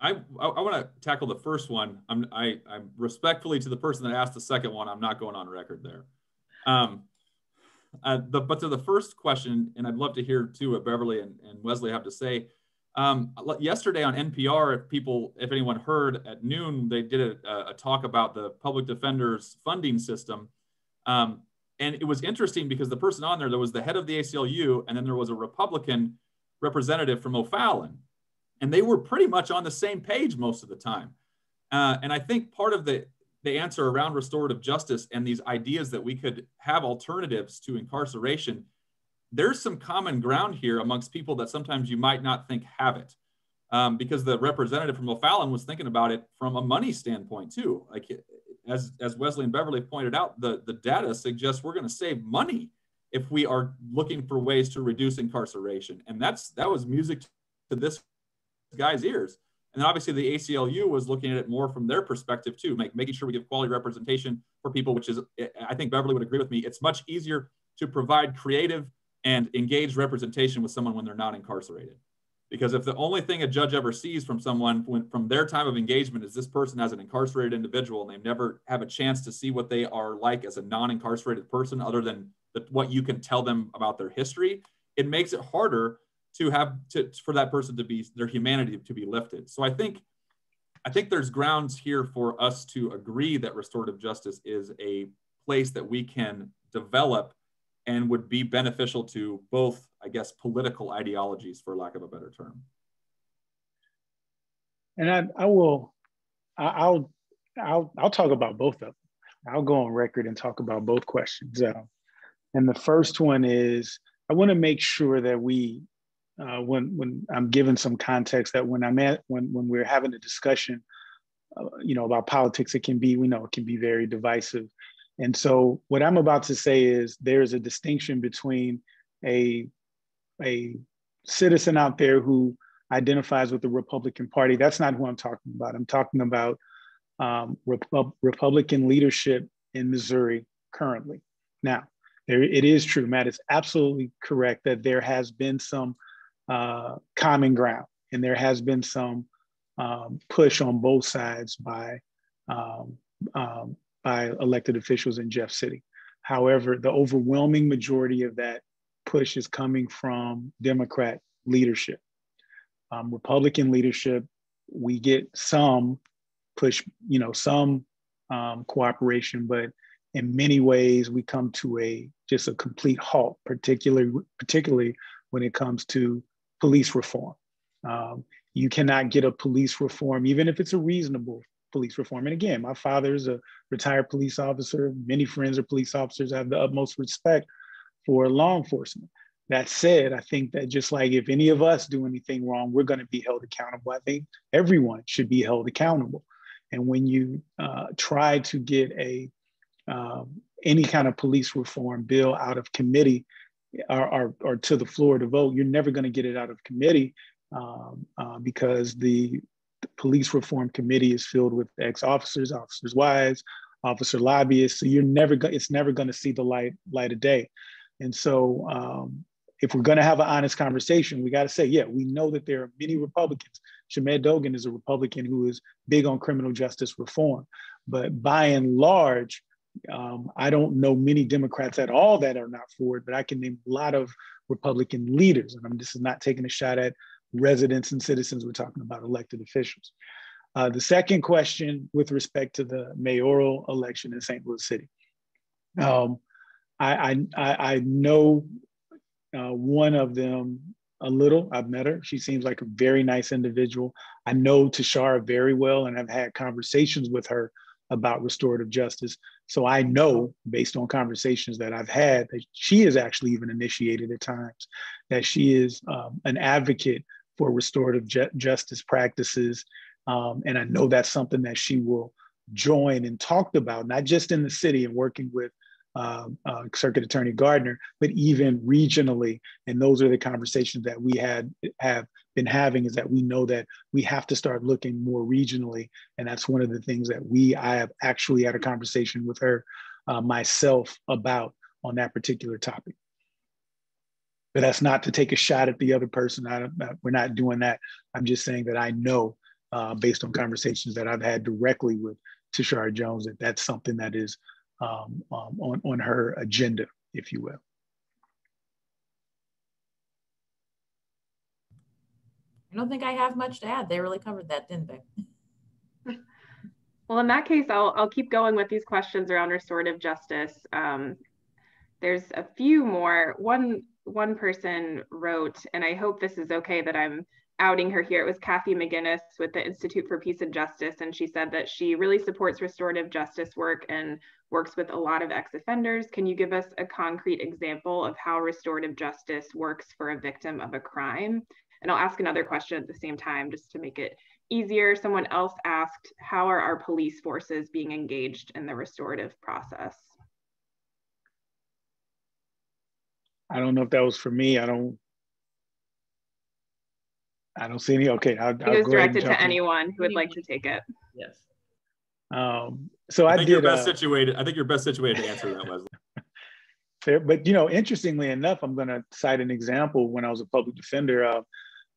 I, I, I want to tackle the first one. I'm, I, I'm respectfully to the person that asked the second one. I'm not going on record there. Um, uh, the, but to the first question, and I'd love to hear too what Beverly and, and Wesley have to say. Um, yesterday on NPR, if people, if anyone heard at noon, they did a, a talk about the public defender's funding system. Um, and it was interesting because the person on there, there was the head of the ACLU, and then there was a Republican representative from O'Fallon. And they were pretty much on the same page most of the time. Uh, and I think part of the the answer around restorative justice and these ideas that we could have alternatives to incarceration, there's some common ground here amongst people that sometimes you might not think have it. Um, because the representative from O'Fallon was thinking about it from a money standpoint too. Like as, as Wesley and Beverly pointed out, the, the data suggests we're going to save money if we are looking for ways to reduce incarceration. And that's that was music to this guy's ears. And then obviously the ACLU was looking at it more from their perspective too, make, making sure we give quality representation for people, which is, eh, I think Beverly would agree with me. It's much easier to provide creative and engaged representation with someone when they're not incarcerated. Because if the only thing a judge ever sees from someone when, from their time of engagement is this person as an incarcerated individual and they never have a chance to see what they are like as a non-incarcerated person other than the, what you can tell them about their history, it makes it harder to have to for that person to be their humanity to be lifted. So I think I think there's grounds here for us to agree that restorative justice is a place that we can develop and would be beneficial to both, I guess, political ideologies, for lack of a better term. And I, I will, I'll, I'll, I'll talk about both of them. I'll go on record and talk about both questions. Uh, and the first one is, I want to make sure that we uh, when when I'm given some context that when I'm at when when we're having a discussion, uh, you know, about politics, it can be we know it can be very divisive, and so what I'm about to say is there's a distinction between a a citizen out there who identifies with the Republican Party. That's not who I'm talking about. I'm talking about um, Rep- Republican leadership in Missouri currently. Now, there, it is true, Matt is absolutely correct that there has been some uh, common ground. And there has been some um, push on both sides by, um, um, by elected officials in Jeff City. However, the overwhelming majority of that push is coming from Democrat leadership. Um, Republican leadership, we get some push, you know, some um, cooperation, but in many ways we come to a just a complete halt, particularly particularly when it comes to police reform. Um, you cannot get a police reform, even if it's a reasonable police reform. And again, my father is a retired police officer. Many friends are police officers. I have the utmost respect for law enforcement. That said, I think that just like if any of us do anything wrong, we're going to be held accountable. I think everyone should be held accountable. And when you uh, try to get a um, any kind of police reform bill out of committee, or, or, or to the floor to vote, you're never going to get it out of committee um, uh, because the, the, police reform committee is filled with ex-officers, officers' wives, officer lobbyists. So you're never go- it's never going to see the light light of day. And so um, if we're going to have an honest conversation, we got to say, yeah, we know that there are many Republicans. Shamed Dogan is a Republican who is big on criminal justice reform, but by and large, um, I don't know many Democrats at all that are not for it, but I can name a lot of Republican leaders. And I'm, this is not taking a shot at residents and citizens. We're talking about elected officials. Uh, the second question with respect to the mayoral election in St. Louis City. Um, I, I, I, know uh, one of them a little. I've met her. She seems like a very nice individual. I know Tishaura very well and I've had conversations with her about restorative justice. So I know, based on conversations that I've had, that she has actually even initiated at times that she is um, an advocate for restorative ju- justice practices. Um, and I know that's something that she will join and talked about, not just in the city and working with uh, uh, Circuit Attorney Gardner, but even regionally. And those are the conversations that we had have been having. Is that we know that we have to start looking more regionally, and that's one of the things that we I have actually had a conversation with her uh, myself about on that particular topic. But that's not to take a shot at the other person. I, we're not doing that. I'm just saying that I know, uh, based on conversations that I've had directly with Tishaura Jones, that that's something that is um, um, on, on her agenda, if you will. I don't think I have much to add. They really covered that, didn't they? well, in that case, I'll, I'll keep going with these questions around restorative justice. Um, there's a few more. One one person wrote, and I hope this is okay that I'm outing her here. It was Kathy McGinnis with the Institute for Peace and Justice, and she said that she really supports restorative justice work and works with a lot of ex-offenders. Can you give us a concrete example of how restorative justice works for a victim of a crime? And I'll ask another question at the same time just to make it easier. Someone else asked, how are our police forces being engaged in the restorative process? I don't know if that was for me. I don't I don't see any. Okay, I'll, it was directed to anyone who would like to take it. Yes. Um, so I, I, think did. You're best uh, situated. I think you're best situated to answer that, Wesley. Fair, but you know, interestingly enough, I'm going to cite an example. When I was a public defender, uh,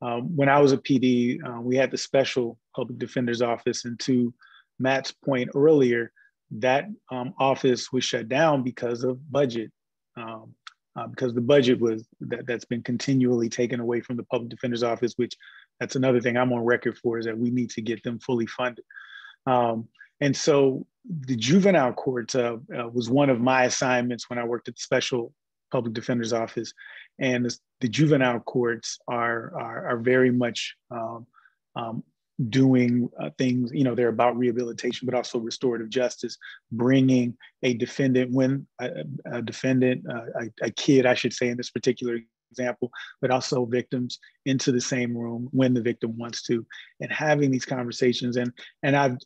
um, when I was a PD, uh, we had the special public defender's office, and to Matt's point earlier, that um, office was shut down because of budget. Um, uh, because the budget was that, that's been continually taken away from the public defender's office, which that's another thing I'm on record for is that we need to get them fully funded. Um, and so the juvenile court uh, uh, was one of my assignments when I worked at the special public defender's office. And the juvenile courts are, are, are very much um, um, doing uh, things, you know, they're about rehabilitation, but also restorative justice, bringing a defendant, when a, a defendant, uh, a, a, kid, I should say, in this particular example, but also victims into the same room when the victim wants to, and having these conversations. And and I've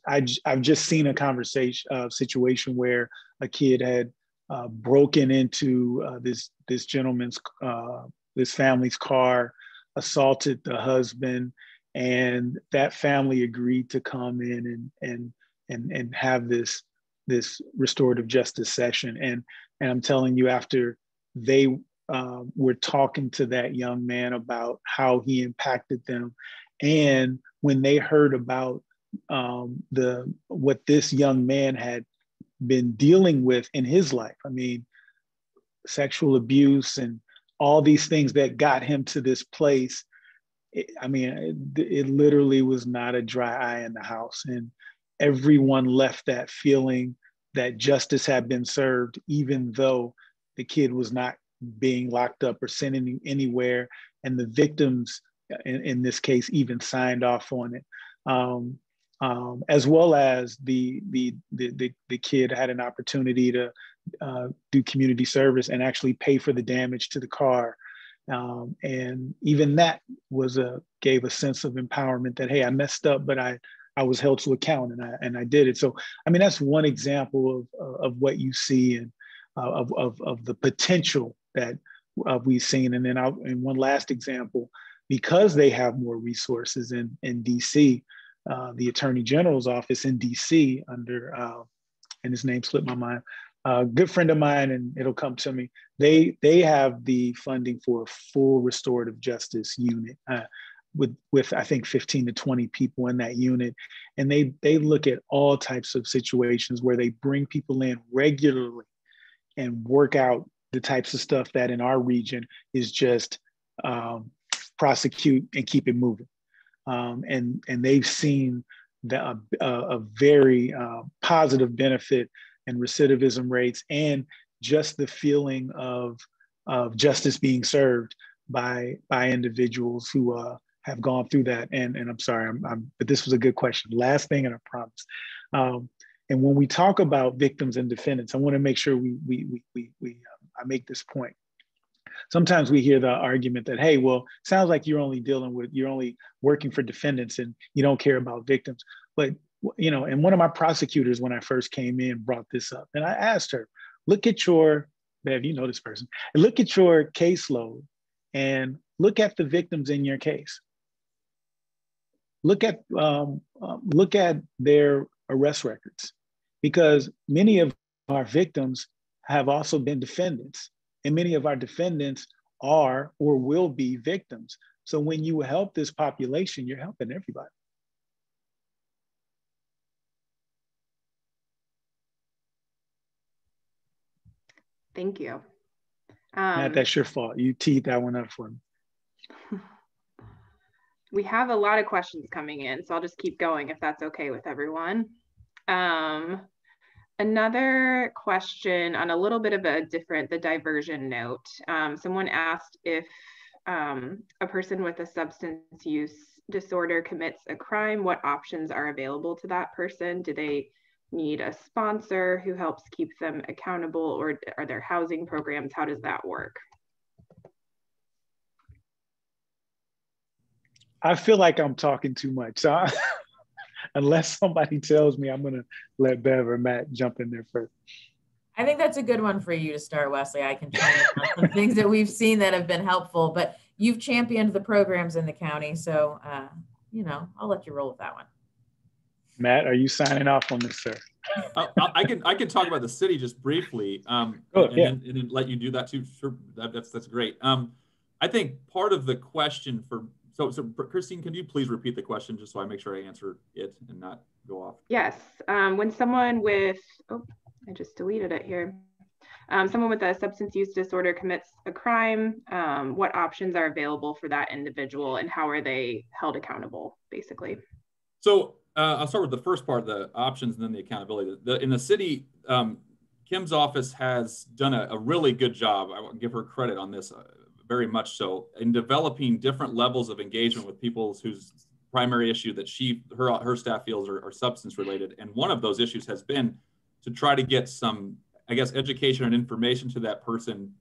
I've just seen a conversation uh, situation where a kid had uh, broken into uh, this this gentleman's uh, this family's car, assaulted the husband and that family agreed to come in and and and and have this this restorative justice session. And and i'm telling you after they uh, were talking to that young man about how he impacted them and when they heard about um, the what this young man had been dealing with in his life i mean sexual abuse and all these things that got him to this place I mean, it, it literally was not a dry eye in the house. And everyone left that feeling that justice had been served, even though the kid was not being locked up or sent any, anywhere. And the victims, in, in, this case, even signed off on it. Um, um, as well as the, the, the, the, the kid had an opportunity to uh, do community service and actually pay for the damage to the car um, and even that was a gave a sense of empowerment that hey, I messed up, but I I was held to account and I and I did it. So I mean that's one example of of what you see and uh, of, of of the potential that uh, we've seen. And then I and one last example, because they have more resources in in DC, uh, the Attorney General's office in DC under uh, and his name slipped my mind, a good friend of mine, and it'll come to me. They they have the funding for a full restorative justice unit uh, with with I think 15 to 20 people in that unit, and they they look at all types of situations where they bring people in regularly and work out the types of stuff that in our region is just um, prosecute and keep it moving. Um, and and they've seen the, a, a, very uh, positive benefit and recidivism rates and just the feeling of, of justice being served by, by individuals who uh, have gone through that. And, and I'm sorry, I'm, I'm, but this was a good question. Last thing, and I promise. Um, and when we talk about victims and defendants, I want to make sure we we we we, we um, I make this point. Sometimes we hear the argument that, hey, well, sounds like you're only dealing with, you're only working for defendants and you don't care about victims. But you know, and one of my prosecutors when I first came in brought this up, and I asked her, look at your, Bev, you know this person, look at your caseload and look at the victims in your case. Look at um, um, look at their arrest records, because many of our victims have also been defendants, and many of our defendants are or will be victims. So when you help this population, you're helping everybody. Thank you. Um, Matt, that's your fault. You teed that one up for me. We have a lot of questions coming in, so I'll just keep going if that's okay with everyone. Um, another question on a little bit of a different, the diversion note. Um, someone asked if um, a person with a substance use disorder commits a crime, what options are available to that person? Do they need a sponsor who helps keep them accountable or are there housing programs? How does that work? I feel like I'm talking too much. So I, unless somebody tells me, I'm going to let Bev or Matt jump in there first. I think that's a good one for you to start, Wesley. I can try some things that we've seen that have been helpful, but you've championed the programs in the county. So, uh, you know, I'll let you roll with that one. Matt, are you signing off on this, sir? I, I, can I can talk about the city just briefly, um, oh, and, yeah. then, and, then, let you do that too. Sure, that, that's that's great. Um, I think part of the question for so so Christine, can you please repeat the question just so I make sure I answer it and not go off? Yes. Um, when someone with oh, I just deleted it here. Um, someone with a substance use disorder commits a crime. Um, what options are available for that individual, and how are they held accountable, basically? So uh, I'll start with the first part, the options, and then the accountability. The, in the city, um, Kim's office has done a, a, really good job. I give her credit on this, uh, very much so, in developing different levels of engagement with people whose primary issue that she, her, her staff feels are, are substance related. And one of those issues has been to try to get some, I guess, education and information to that person,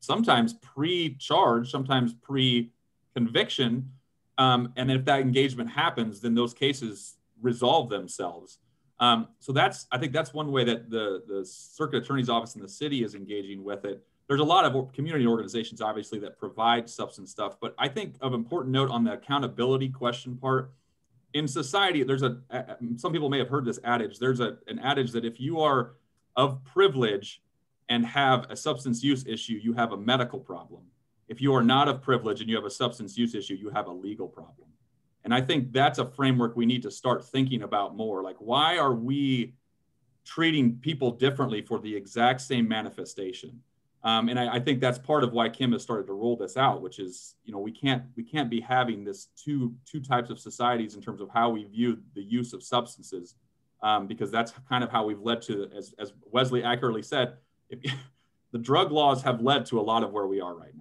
sometimes pre-charge, sometimes pre-conviction. Um, and if that engagement happens, then those cases resolve themselves. Um, so that's I think that's one way that the the circuit attorney's office in the city is engaging with it. There's a lot of community organizations obviously that provide substance stuff, but I think of important note on the accountability question part. In society, there's a some people may have heard this adage. There's a an adage that if you are of privilege and have a substance use issue, you have a medical problem. If you are not of privilege and you have a substance use issue, you have a legal problem. And I think that's a framework we need to start thinking about more. Like, why are we treating people differently for the exact same manifestation? Um, and I, I, think that's part of why Kim has started to roll this out, which is, you know, we can't we can't be having this two two types of societies in terms of how we view the use of substances, um, because that's kind of how we've led to, as, as Wesley accurately said, if, the drug laws have led to a lot of where we are right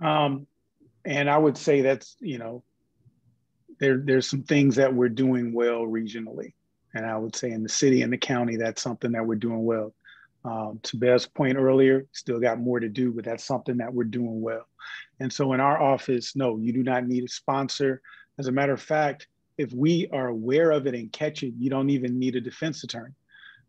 now. Um, and I would say that's you know there there's some things that we're doing well regionally, and I would say in the city and the county that's something that we're doing well. Um, to Bev's point earlier, still got more to do, but that's something that we're doing well. And so in our office, no, you do not need a sponsor. As a matter of fact, if we are aware of it and catch it, you don't even need a defense attorney.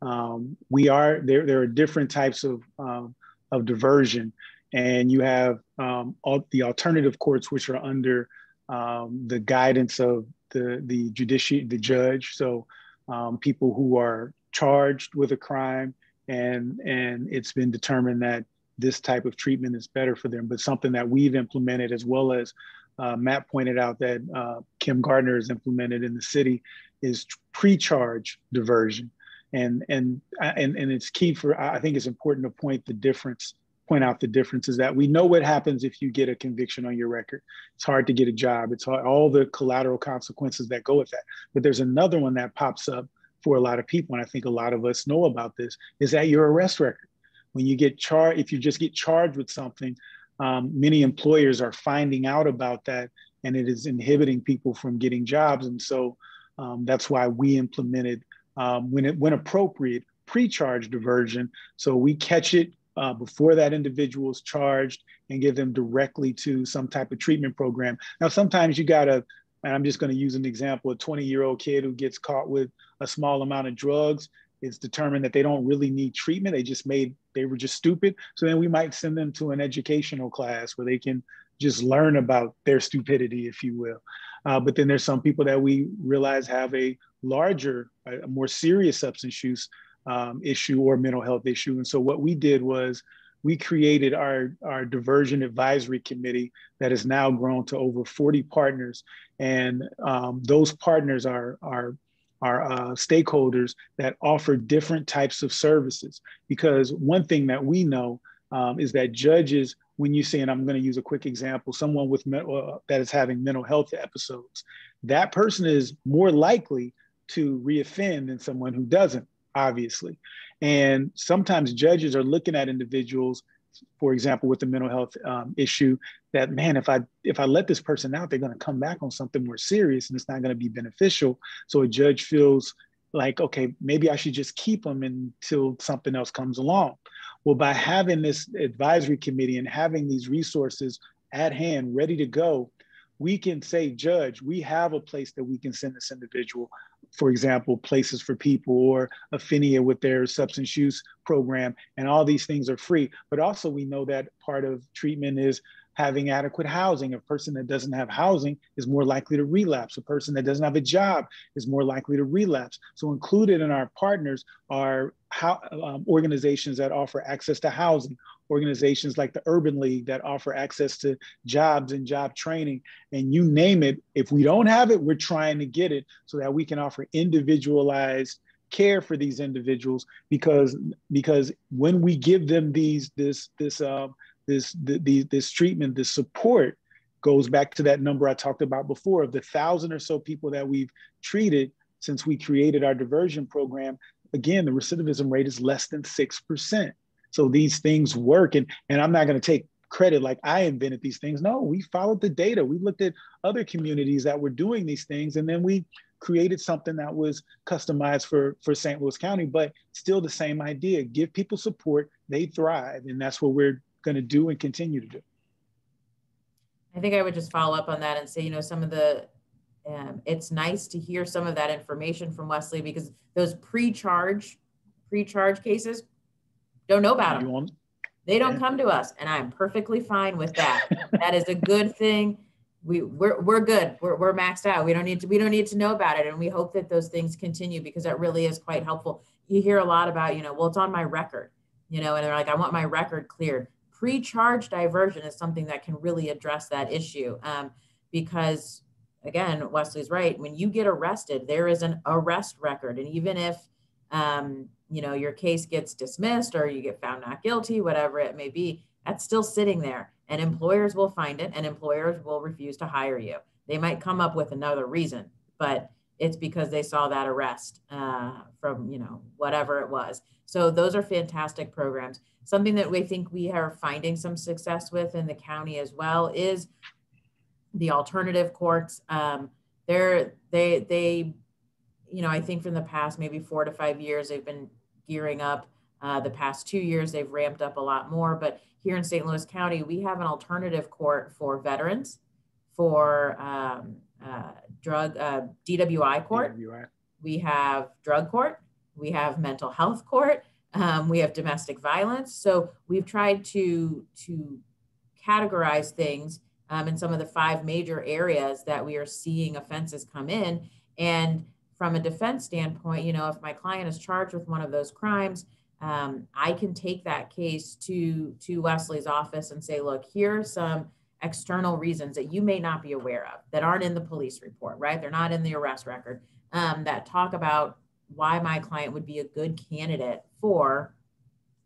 Um, we are there. There are different types of um, of diversion, and you have um, all the alternative courts, which are under um, the guidance of the the judiciary, the judge. So um, people who are charged with a crime, and and it's been determined that this type of treatment is better for them. But something that we've implemented, as well as uh, Matt pointed out that uh, Kim Gardner has implemented in the city, is pre-charge diversion, and and and and it's key for. I think it's important to point the difference point out the difference is that we know what happens if you get a conviction on your record. It's hard to get a job. It's hard, all the collateral consequences that go with that. But there's another one that pops up for a lot of people, and I think a lot of us know about this, is that your arrest record. When you get charged, if you just get charged with something, um, many employers are finding out about that, and it is inhibiting people from getting jobs. And so um, that's why we implemented, um, when, it, when appropriate, pre-charge diversion. So we catch it uh, before that individual is charged and give them directly to some type of treatment program. Now, sometimes you gotta, and I'm just gonna use an example, a 20 year old kid who gets caught with a small amount of drugs, it's determined that they don't really need treatment. They just made, they were just stupid. So then we might send them to an educational class where they can just learn about their stupidity, if you will. Uh, but then there's some people that we realize have a larger, a more serious substance use um, issue or mental health issue. And so what we did was we created our, our diversion advisory committee that has now grown to over 40 partners. And um, those partners are, are, are uh, stakeholders that offer different types of services. Because one thing that we know um, is that judges, when you say, and I'm going to use a quick example, someone with uh, that is having mental health episodes, that person is more likely to reoffend than someone who doesn't obviously. And sometimes judges are looking at individuals, for example, with the mental health um, issue, that man, if I if I let this person out, they're going to come back on something more serious, and it's not going to be beneficial. So a judge feels like, okay, maybe I should just keep them until something else comes along. Well, by having this advisory committee and having these resources at hand, ready to go, we can say, Judge, we have a place that we can send this individual for example, places for people or Affinia with their substance use program. And all these things are free. But also, we know that part of treatment is having adequate housing. A person that doesn't have housing is more likely to relapse. A person that doesn't have a job is more likely to relapse. So, included in our partners are how, um, organizations that offer access to housing, organizations like the Urban League that offer access to jobs and job training, and you name it. If we don't have it, we're trying to get it so that we can offer individualized care for these individuals because because when we give them these this this um, this the, this treatment this support goes back to that number I talked about before of the thousand or so people that we've treated since we created our diversion program again the recidivism rate is less than 6% so these things work. And, and I'm not going to take credit like I invented these things. No, we followed the data. We looked at other communities that were doing these things, and then we created something that was customized for, for St. Louis County, but still the same idea. Give people support, they thrive. And that's what we're going to do and continue to do. I think I would just follow up on that and say, you know, some of the, um, it's nice to hear some of that information from Wesley because those pre-charge, pre-charge cases don't know about them. They don't come to us, and I'm perfectly fine with that. that is a good thing. We we're we're good. We're we're maxed out. We don't need to we don't need to know about it, and we hope that those things continue because that really is quite helpful. You hear a lot about you know, well, it's on my record, you know, and they're like, I want my record cleared. Pre-charge diversion is something that can really address that issue um, because again, Wesley's right. When you get arrested, there is an arrest record, and even if um, you know your case gets dismissed or you get found not guilty whatever it may be that's still sitting there. And employers will find it and employers will refuse to hire you. They might come up with another reason. But it's because they saw that arrest uh, from you know whatever it was so those are fantastic programs something that we think we are finding some success with in the county as well is the alternative courts um, they're they they you know i think from the past maybe four to five years they've been gearing up. Uh, the past two years, they've ramped up a lot more. But here in St. Louis County, we have an alternative court for veterans, for um, uh, drug uh, DWI court. DWI. We have drug court. We have mental health court. Um, we have domestic violence. So we've tried to to categorize things um, in some of the five major areas that we are seeing offenses come in and from a defense standpoint, you know, if my client is charged with one of those crimes, um, I can take that case to to Wesley's office and say, look, here are some external reasons that you may not be aware of that aren't in the police report, right? They're not in the arrest record um, that talk about why my client would be a good candidate for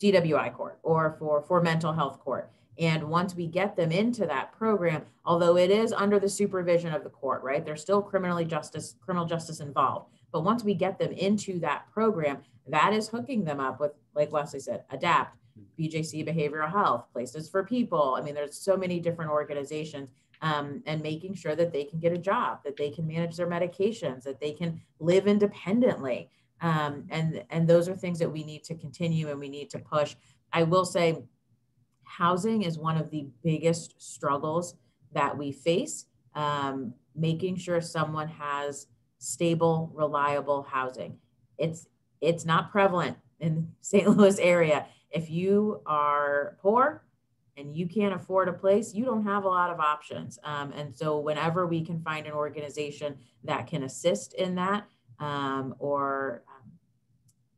DWI court or for for mental health court. And once we get them into that program, although it is under the supervision of the court, right? There's still criminally justice, criminal justice involved. But once we get them into that program, that is hooking them up with, like Wesley said, adapt, BJC behavioral health, places for people. I mean, there's so many different organizations um, and making sure that they can get a job, that they can manage their medications, that they can live independently. Um, and, and those are things that we need to continue and we need to push. I will say housing is one of the biggest struggles that we face. Um, making sure someone has stable, reliable housing. It's it's not prevalent in the St. Louis area. If you are poor and you can't afford a place, you don't have a lot of options. Um, and so whenever we can find an organization that can assist in that, um, or um,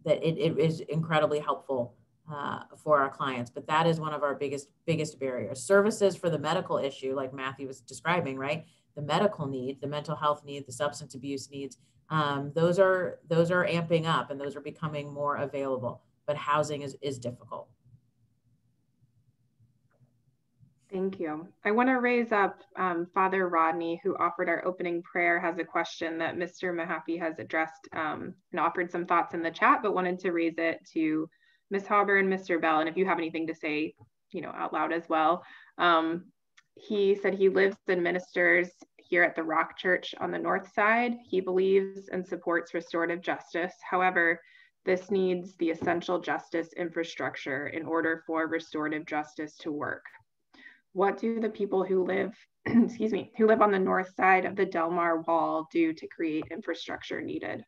that it, it is incredibly helpful uh, for our clients. But that is one of our biggest biggest barriers. Services for the medical issue, like Matthew was describing, right? The medical need, the mental health need, the substance abuse needs. Um, those are those are amping up, and those are becoming more available. But housing is is difficult. Thank you. I want to raise up um, Father Rodney, who offered our opening prayer, has a question that Mr. Mahaffey has addressed um, and offered some thoughts in the chat, but wanted to raise it to Ms. Hauber and Mr. Bell. And if you have anything to say, you know, out loud as well. Um, he said he lives and ministers here at the Rock Church on the north side. He believes and supports restorative justice. However, this needs the essential justice infrastructure in order for restorative justice to work. What do the people who live, excuse me, who live on the north side of the Delmar Wall do to create infrastructure needed?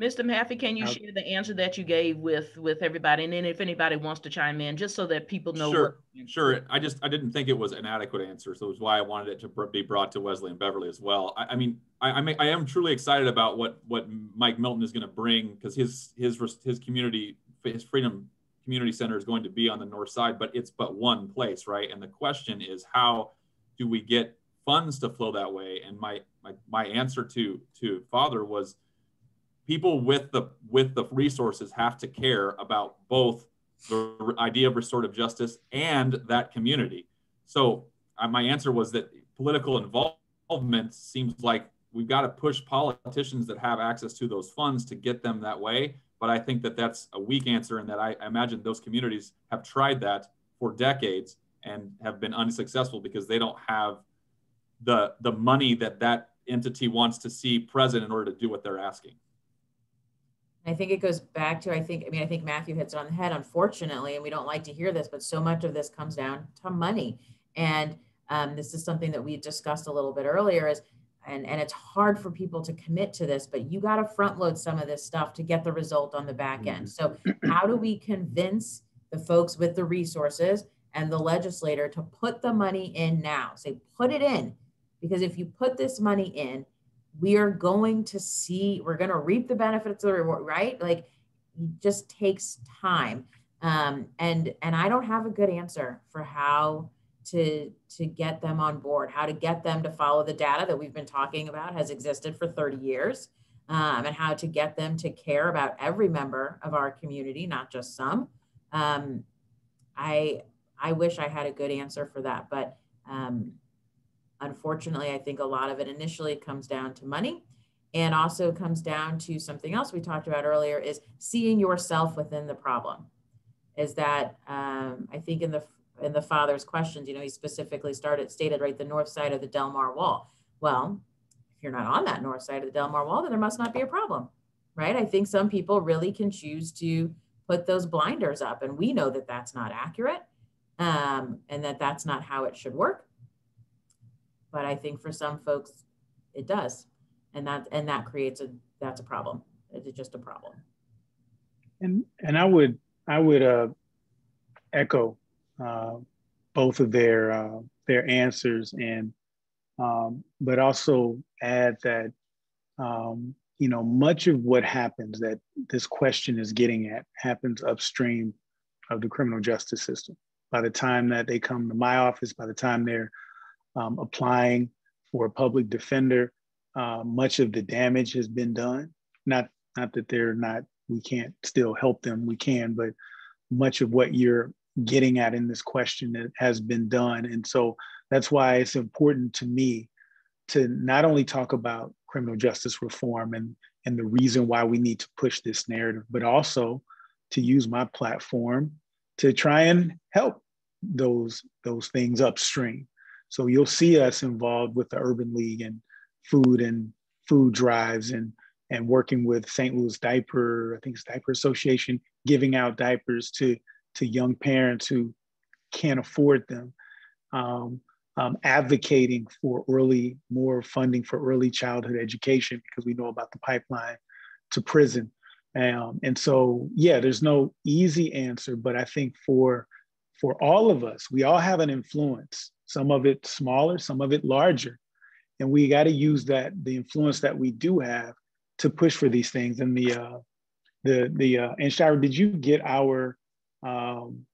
Mr. Mahaffey, can you share the answer that you gave with with everybody, and then if anybody wants to chime in, just so that people know. Sure, sure. I just I didn't think it was an adequate answer, so it was why I wanted it to be brought to Wesley and Beverly as well. I, I mean, I, I, I am truly excited about what what Mike Milton is going to bring because his his his community his Freedom Community Center is going to be on the north side, but it's but one place, right? And the question is, how do we get funds to flow that way? And my my my answer to to Father was people with the with the resources have to care about both the idea of restorative justice and that community. So uh, my answer was that political involvement seems like we've got to push politicians that have access to those funds to get them that way. But I think that that's a weak answer, and that I, I imagine those communities have tried that for decades and have been unsuccessful because they don't have the the money that that entity wants to see present in order to do what they're asking. I think it goes back to, I think, I mean, I think Matthew hits it on the head, unfortunately, and we don't like to hear this, but so much of this comes down to money. And um, this is something that we discussed a little bit earlier is, and, and it's hard for people to commit to this, but you got to front load some of this stuff to get the result on the back end. So how do we convince the folks with the resources and the legislator to put the money in now? Say, put it in, because if you put this money in, we are going to see, we're going to reap the benefits of the reward, right? Like it just takes time. Um, and and I don't have a good answer for how to to get them on board, how to get them to follow the data that we've been talking about has existed for 30 years, um, and how to get them to care about every member of our community, not just some. Um, I I wish I had a good answer for that, but um, Unfortunately, I think a lot of it initially comes down to money and also comes down to something else we talked about earlier is seeing yourself within the problem. Is that um, I think in the in the father's questions, you know, he specifically started stated right the north side of the Delmar wall. Well, if you're not on that north side of the Delmar wall, then there must not be a problem, right? I think some people really can choose to put those blinders up, and we know that that's not accurate, um, and that that's not how it should work but I think for some folks it does. And that and that creates a that's a problem. It's just a problem. And and I would I would uh, echo uh, both of their uh, their answers and um, but also add that um, you know much of what happens that this question is getting at happens upstream of the criminal justice system. By the time that they come to my office, by the time they're um, applying for a public defender. Uh, much of the damage has been done. Not not that they're not, we can't still help them. We can, but much of what you're getting at in this question has been done, and so that's why it's important to me to not only talk about criminal justice reform and and the reason why we need to push this narrative, but also to use my platform to try and help those those things upstream. So you'll see us involved with the Urban League and food and food drives and and working with St. Louis Diaper, I think it's Diaper Association, giving out diapers to to young parents who can't afford them. Um, um, advocating for early, more funding for early childhood education because we know about the pipeline to prison. Um, and so, yeah, there's no easy answer, but I think for for all of us, we all have an influence. Some of it smaller, some of it larger, and we got to use that the influence that we do have to push for these things. And the uh, the the uh, and Shira, did you get our um,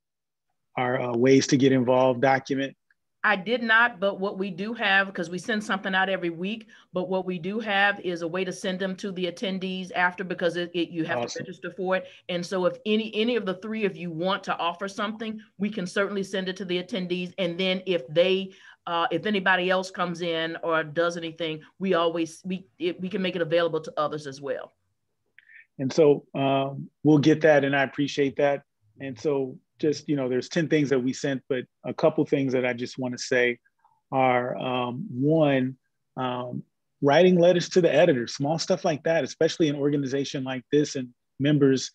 our uh, ways to get involved document? I did not, but what we do have, because we send something out every week, but what we do have is a way to send them to the attendees after because it, it you have awesome. to register for it. And so if any any of the three of you want to offer something, we can certainly send it to the attendees. And then if they uh, if anybody else comes in or does anything, we always we it, we can make it available to others as well. And so um, we'll get that, and I appreciate that. And so just, you know, there's 10 things that we sent, but a couple things that I just want to say are um, one, um, writing letters to the editor, small stuff like that, especially an organization like this and members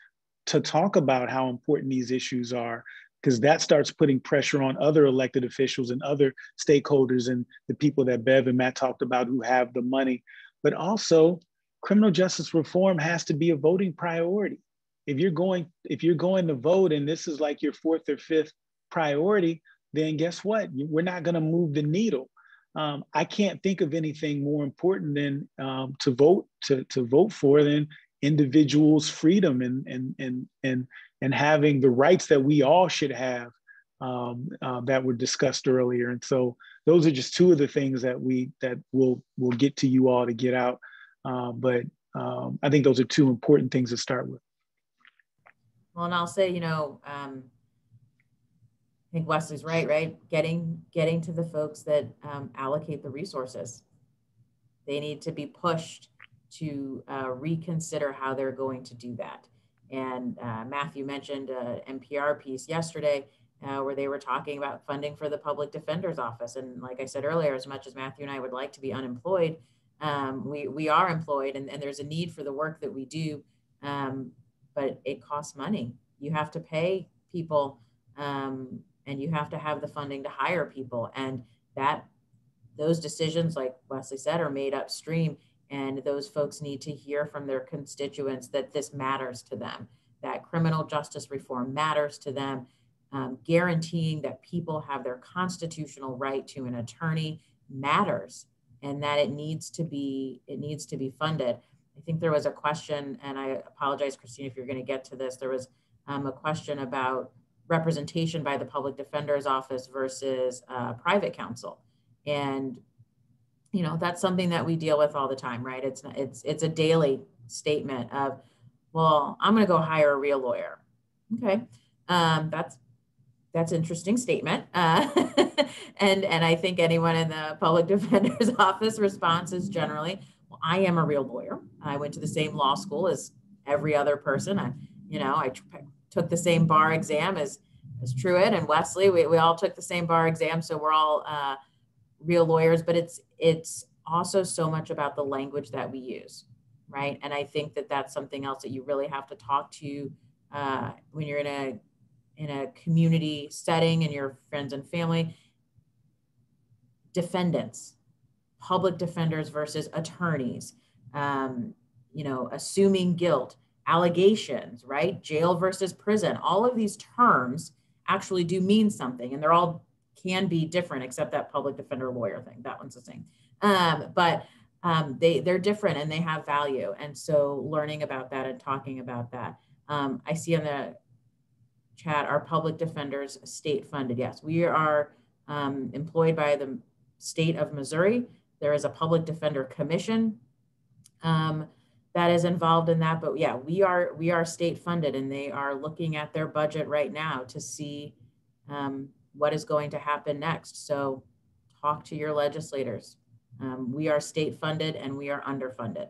to talk about how important these issues are, because that starts putting pressure on other elected officials and other stakeholders and the people that Bev and Matt talked about who have the money. But also, criminal justice reform has to be a voting priority if you're going if you're going to vote and this is like your fourth or fifth priority then guess what? We're not going to move the needle. Um, i can't think of anything more important than um, to vote to, to vote for than individuals freedom and and and and and having the rights that we all should have um, uh, that were discussed earlier. And so those are just two of the things that we that will will get to you all to get out. Uh, but um, i think those are two important things to start with well, and I'll say, you know, um, I think Wesley's right, right? Getting getting to the folks that um, allocate the resources. They need to be pushed to uh, reconsider how they're going to do that. And uh, Matthew mentioned an NPR piece yesterday uh, where they were talking about funding for the public defender's office. And like I said earlier, as much as Matthew and I would like to be unemployed, um, we, we are employed and, and there's a need for the work that we do. Um, but it costs money. You have to pay people um, and you have to have the funding to hire people. And that those decisions, like Wesley said, are made upstream. And those folks need to hear from their constituents that this matters to them, that criminal justice reform matters to them, um, guaranteeing that people have their constitutional right to an attorney matters and that it needs to be it needs to be funded I think there was a question, and I apologize, Christine, if you're going to get to this. There was um, a question about representation by the public defender's office versus uh, private counsel, and you know that's something that we deal with all the time, right? It's it's it's a daily statement of, well, I'm going to go hire a real lawyer. Okay, um, that's that's interesting statement, uh, and and I think anyone in the public defender's office response is generally I am a real lawyer. I went to the same law school as every other person. I, you know, I took the same bar exam as as Truett and Wesley. We, we all took the same bar exam, so we're all uh, real lawyers. But it's it's also so much about the language that we use, right? And I think that that's something else that you really have to talk to uh, when you're in a in a community setting and your friends and family. Defendants, public defenders versus attorneys, um, you know, assuming guilt, allegations, right? Jail versus prison. All of these terms actually do mean something, and they're all can be different, except that public defender lawyer thing. That one's the same. Um, but um, they they're different and they have value. And so learning about that and talking about that. Um, I see on the chat, our public defenders state funded. Yes, we are um, employed by the state of Missouri. There is a public defender commission um, that is involved in that. But yeah, we are we are state funded, and they are looking at their budget right now to see um, what is going to happen next. So talk to your legislators. Um, we are state funded, and we are underfunded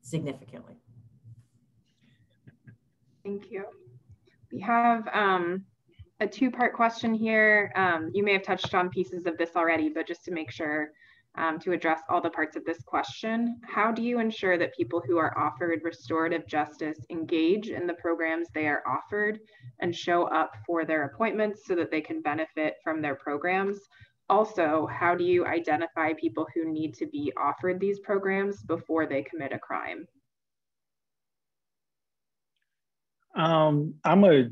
significantly. Thank you. We have um, a two-part question here. Um, you may have touched on pieces of this already, but just to make sure um, to address all the parts of this question, how do you ensure that people who are offered restorative justice engage in the programs they are offered and show up for their appointments so that they can benefit from their programs? Also, how do you identify people who need to be offered these programs before they commit a crime? Um, I'm a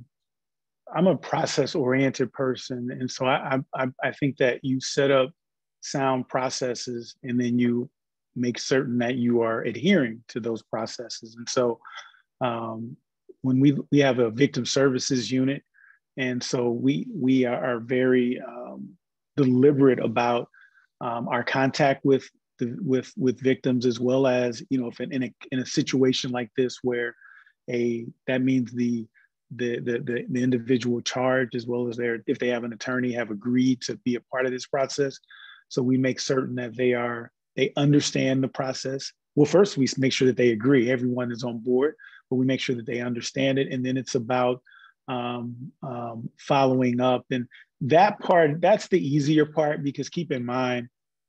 I'm a process oriented person, and so I, I I think that you set up sound processes, and then you make certain that you are adhering to those processes. And so, um, when we we have a victim services unit, and so we we are, very um, deliberate about um, our contact with the, with with victims, as well as you know, if in, in a in a situation like this where a that means the the, the, the, the, individual charged as well as their if they have an attorney have agreed to be a part of this process. So we make certain that they are they understand the process. Well first we make sure that they agree. Everyone is on board but we make sure that they understand it. And then it's about um, um, following up. And that part that's the easier part because keep in mind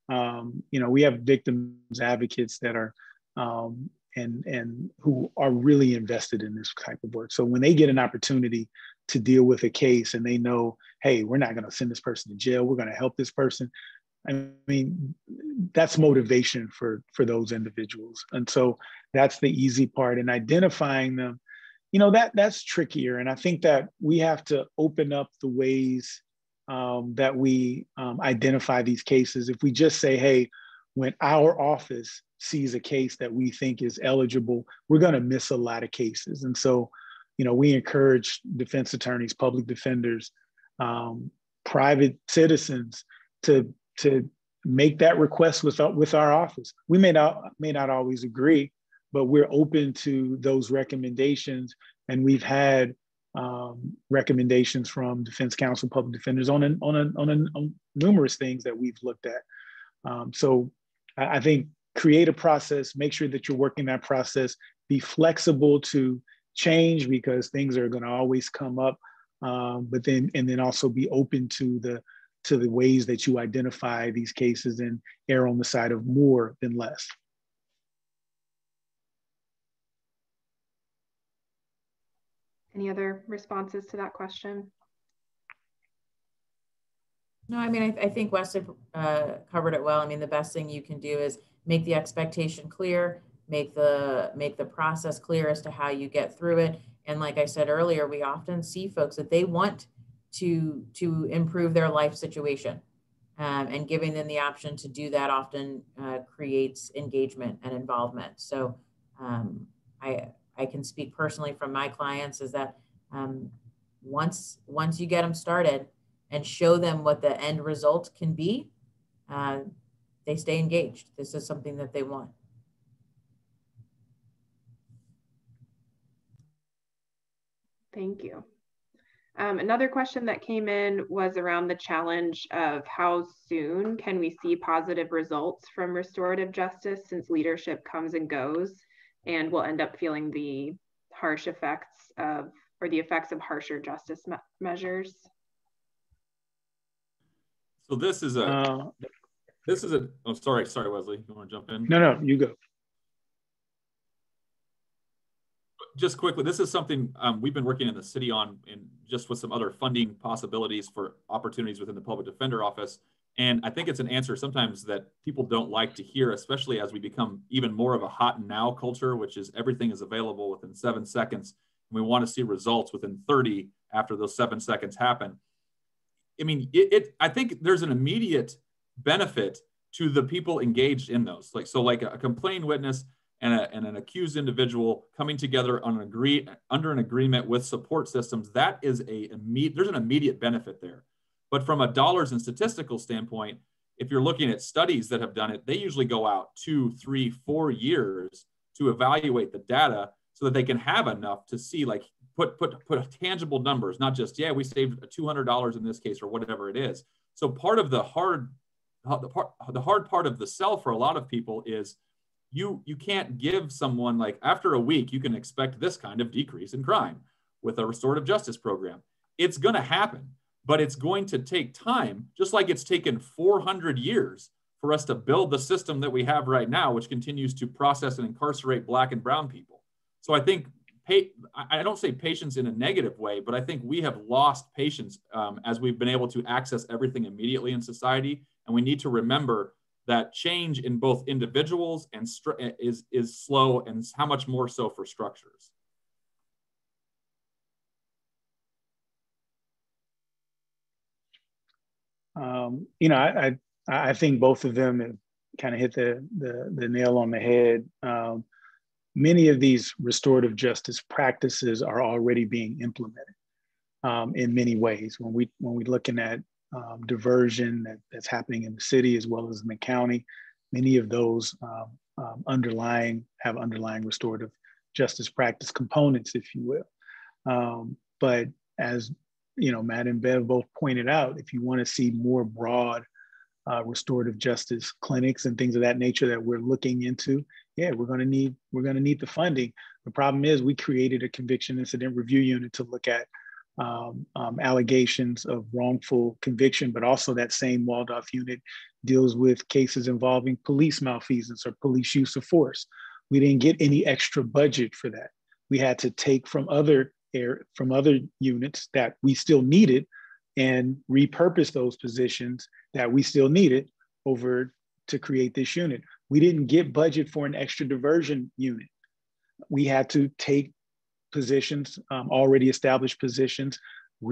um, you know we have victims advocates that are um, and and who are really invested in this type of work. So when they get an opportunity to deal with a case and they know, hey, we're not going to send this person to jail, we're going to help this person. I mean, that's motivation for for those individuals, and so that's the easy part. And identifying them, you know, that that's trickier. And I think that we have to open up the ways um, that we um, identify these cases. If we just say, hey, when our office sees a case that we think is eligible, we're going to miss a lot of cases. And so, you know, we encourage defense attorneys, public defenders, um, private citizens to to make that request with our, with our office. We may not may not always agree, but we're open to those recommendations, and we've had um, recommendations from Defense Counsel, public defenders on an, on, an, on, an, on numerous things that we've looked at. Um, so I, I think create a process, make sure that you're working that process, be flexible to change because things are going to always come up. Um, but then, and then also be open to the to the ways that you identify these cases and err on the side of more than less. Any other responses to that question? No, I mean, I, I think Wesley uh, covered it well. I mean, the best thing you can do is make the expectation clear, make the make the process clear as to how you get through it. And like I said earlier, we often see folks that they want to to improve their life situation, um, and giving them the option to do that often uh, creates engagement and involvement. So um, I I can speak personally from my clients is that um, once once you get them started and show them what the end result can be, uh, they stay engaged. This is something that they want. Thank you. Um, another question that came in was around the challenge of how soon can we see positive results from restorative justice since leadership comes and goes and we'll end up feeling the harsh effects of or the effects of harsher justice me measures. So this is a uh, this is a, oh, sorry, sorry, Wesley. You want to jump in? No, no, you go. Just quickly, this is something um, we've been working in the city on and just with some other funding possibilities for opportunities within the public defender office. And I think it's an answer sometimes that people don't like to hear, especially as we become even more of a hot now culture, which is everything is available within seven seconds. And we want to see results within 30 after those seven seconds happen. I mean, it, it I think there's an immediate benefit to the people engaged in those. Like so, like a, complaint witness and, a, and an accused individual coming together on an agree under an agreement with support systems. That is a immediate. There's an immediate benefit there. But from a dollars and statistical standpoint, if you're looking at studies that have done it, they usually go out two, three, four years to evaluate the data so that they can have enough to see like put put put tangible numbers, not just yeah we saved two hundred dollars in this case or whatever it is. So part of the hard the hard part of the sell for a lot of people is you you can't give someone like after a week you can expect this kind of decrease in crime with a restorative justice program. It's going to happen, but it's going to take time, just like it's taken 400 years for us to build the system that we have right now, which continues to process and incarcerate Black and Brown people. So I think I don't say patience in a negative way, but I think we have lost patience um, as we've been able to access everything immediately in society. And we need to remember that change in both individuals and is, is slow and how much more so for structures. Um, you know, I, I, I think both of them have kind of hit the, the, the nail on the head. Um, many of these restorative justice practices are already being implemented um, in many ways. When we when we're looking at um, diversion that, that's happening in the city as well as in the county, many of those um, um underlying have underlying restorative justice practice components, if you will. Um, but as you know, Matt and Bev both pointed out, if you want to see more broad uh, restorative justice clinics and things of that nature that we're looking into, yeah, we're going to need we're going to need the funding. The problem is we created a conviction incident review unit to look at um, um, allegations of wrongful conviction, but also that same Waldorf unit deals with cases involving police malfeasance or police use of force. We didn't get any extra budget for that. We had to take from other air from other units that we still needed and repurpose those positions that we still needed over to create this unit. We didn't get budget for an extra diversion unit. We had to take positions, um, already established positions,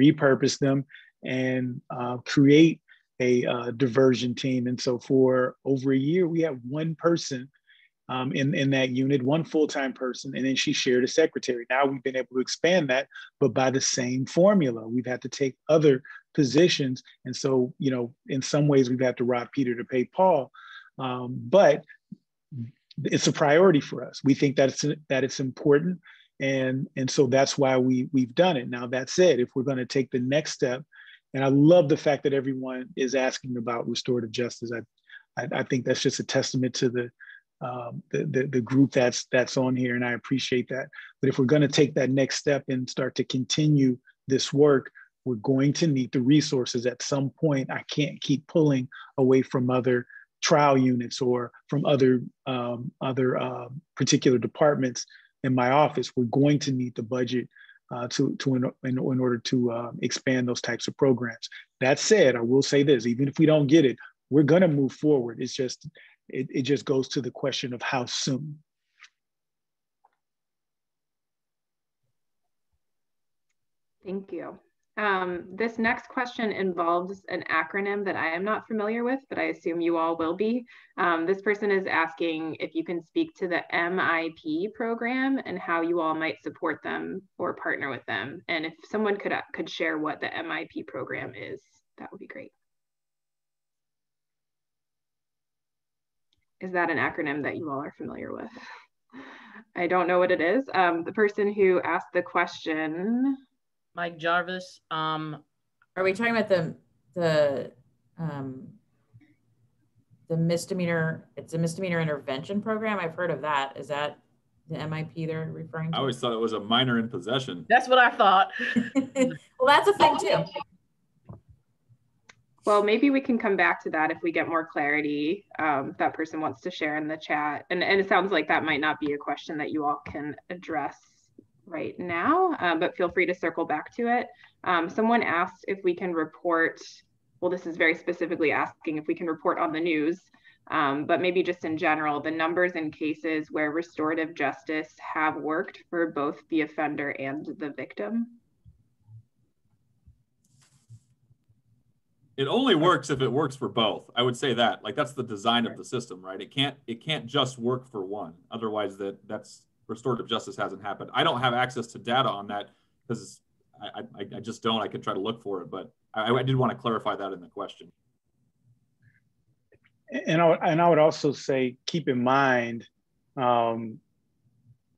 repurpose them, and uh, create a uh, diversion team. And so for over a year, we had one person um, in, in that unit, one full-time person, and then she shared a secretary. Now we've been able to expand that, but by the same formula. We've had to take other positions. And so, you know, in some ways we've had to rob Peter to pay Paul. Um, but it's a priority for us. We think that it's, that it's important. And, and so that's why we, we've done it. Now, that said, if we're going to take the next step, and I love the fact that everyone is asking about restorative justice. I, I, I think that's just a testament to the, um, the, the, the group that's that's on here, and I appreciate that. But if we're going to take that next step and start to continue this work, we're going to need the resources at some point. I can't keep pulling away from other trial units or from other um, other uh, particular departments in my office. We're going to need the budget uh, to, to in, in, in order to uh, expand those types of programs. That said, I will say this: even if we don't get it, we're going to move forward. It's just it, it just goes to the question of how soon. Thank you. Um, this next question involves an acronym that I am not familiar with, but I assume you all will be. Um, this person is asking if you can speak to the MIP program and how you all might support them or partner with them. And if someone could, uh, could share what the MIP program is, that would be great. Is that an acronym that you all are familiar with? I don't know what it is. Um, the person who asked the question, Mike Jarvis. Um, Are we talking about the the um, the misdemeanor? It's a misdemeanor intervention program. I've heard of that. Is that the MIP they're referring to? I always thought it was a minor in possession. That's what I thought. well, that's a thing too. Well, maybe we can come back to that if we get more clarity um, that person wants to share in the chat. And, and it sounds like that might not be a question that you all can address right now, uh, but feel free to circle back to it. Um, someone asked if we can report, well, this is very specifically asking if we can report on the news, um, but maybe just in general, the numbers and cases where restorative justice have worked for both the offender and the victim. it only works if it works for both i would say that like that's the design of the system right it can't it can't just work for one otherwise that that's restorative justice hasn't happened. I don't have access to data on that because I, I, I just don't. I could try to look for it but i, I did want to clarify that in the question. And I, and I would also say keep in mind um,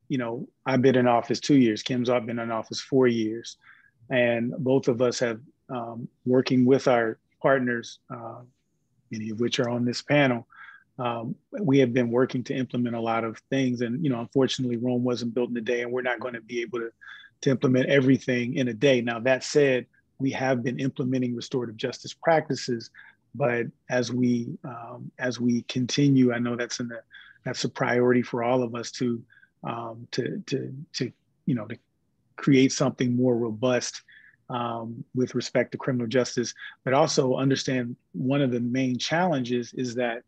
you know i've been in office two years kim's i've been in office four years and both of us have um, working with our partners, uh, many of which are on this panel, um, we have been working to implement a lot of things. And, you know, unfortunately, Rome wasn't built in a day, and we're not going to be able to to implement everything in a day. Now, that said, we have been implementing restorative justice practices, but as we um, as we continue, I know that's in the that's a priority for all of us to um, to to to you know to create something more robust um, with respect to criminal justice, but also understand one of the main challenges is that,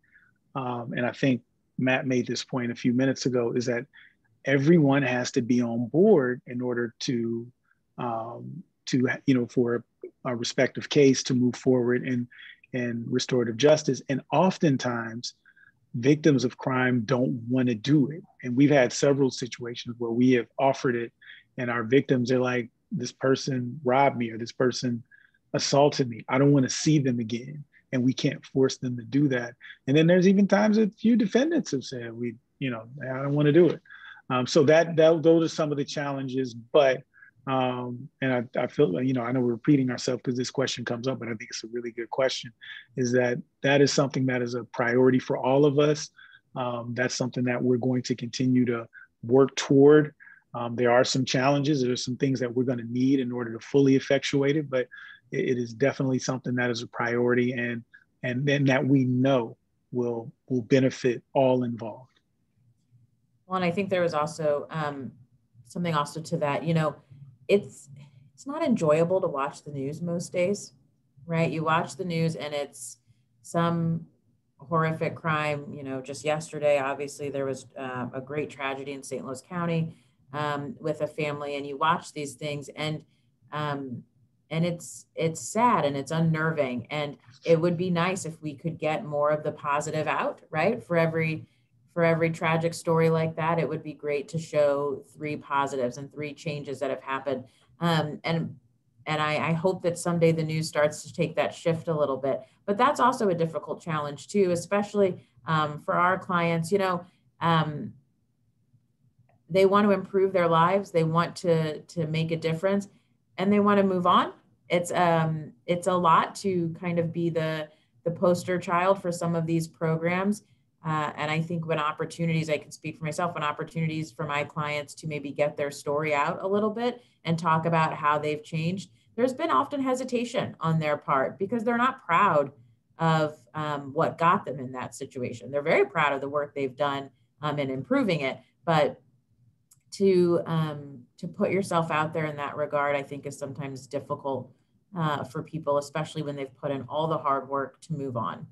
um, and I think Matt made this point a few minutes ago, is that everyone has to be on board in order to um, to you know for a, a respective case to move forward in in restorative justice. And oftentimes victims of crime don't want to do it. And we've had several situations where we have offered it and our victims are like this person robbed me or this person assaulted me. I don't want to see them again and we can't force them to do that and then there's even times that few defendants have said we you know i don't want to do it um, so that, that those are some of the challenges, but um, and I, I feel you know I know we're repeating ourselves because this question comes up, but I think it's a really good question. Is that that is something that is a priority for all of us. Um, that's something that we're going to continue to work toward. Um, there are some challenges. There are some things that we're going to need in order to fully effectuate it, but it, is definitely something that is a priority and and then that we know will will benefit all involved. Well, and I think there was also um, something also to that. You know, it's it's not enjoyable to watch the news most days, right? You watch the news and it's some horrific crime. You know, just yesterday, obviously there was uh, a great tragedy in St. Louis County um, with a family, and you watch these things and um, and it's it's sad and it's unnerving and it would be nice if we could get more of the positive out right for every for every tragic story like that, it would be great to show three positives and three changes that have happened. Um, and and I, I, hope that someday the news starts to take that shift a little bit. But that's also a difficult challenge too, especially um, for our clients. You know, um, they want to improve their lives, they want to to make a difference, and they want to move on. It's um it's a lot to kind of be the the poster child for some of these programs uh, and I think when opportunities, I can speak for myself, when opportunities for my clients to maybe get their story out a little bit and talk about how they've changed, there's been often hesitation on their part because they're not proud of um, what got them in that situation. They're very proud of the work they've done um, in improving it, but to um, to put yourself out there in that regard, I think is sometimes difficult uh, for people, especially when they've put in all the hard work to move on.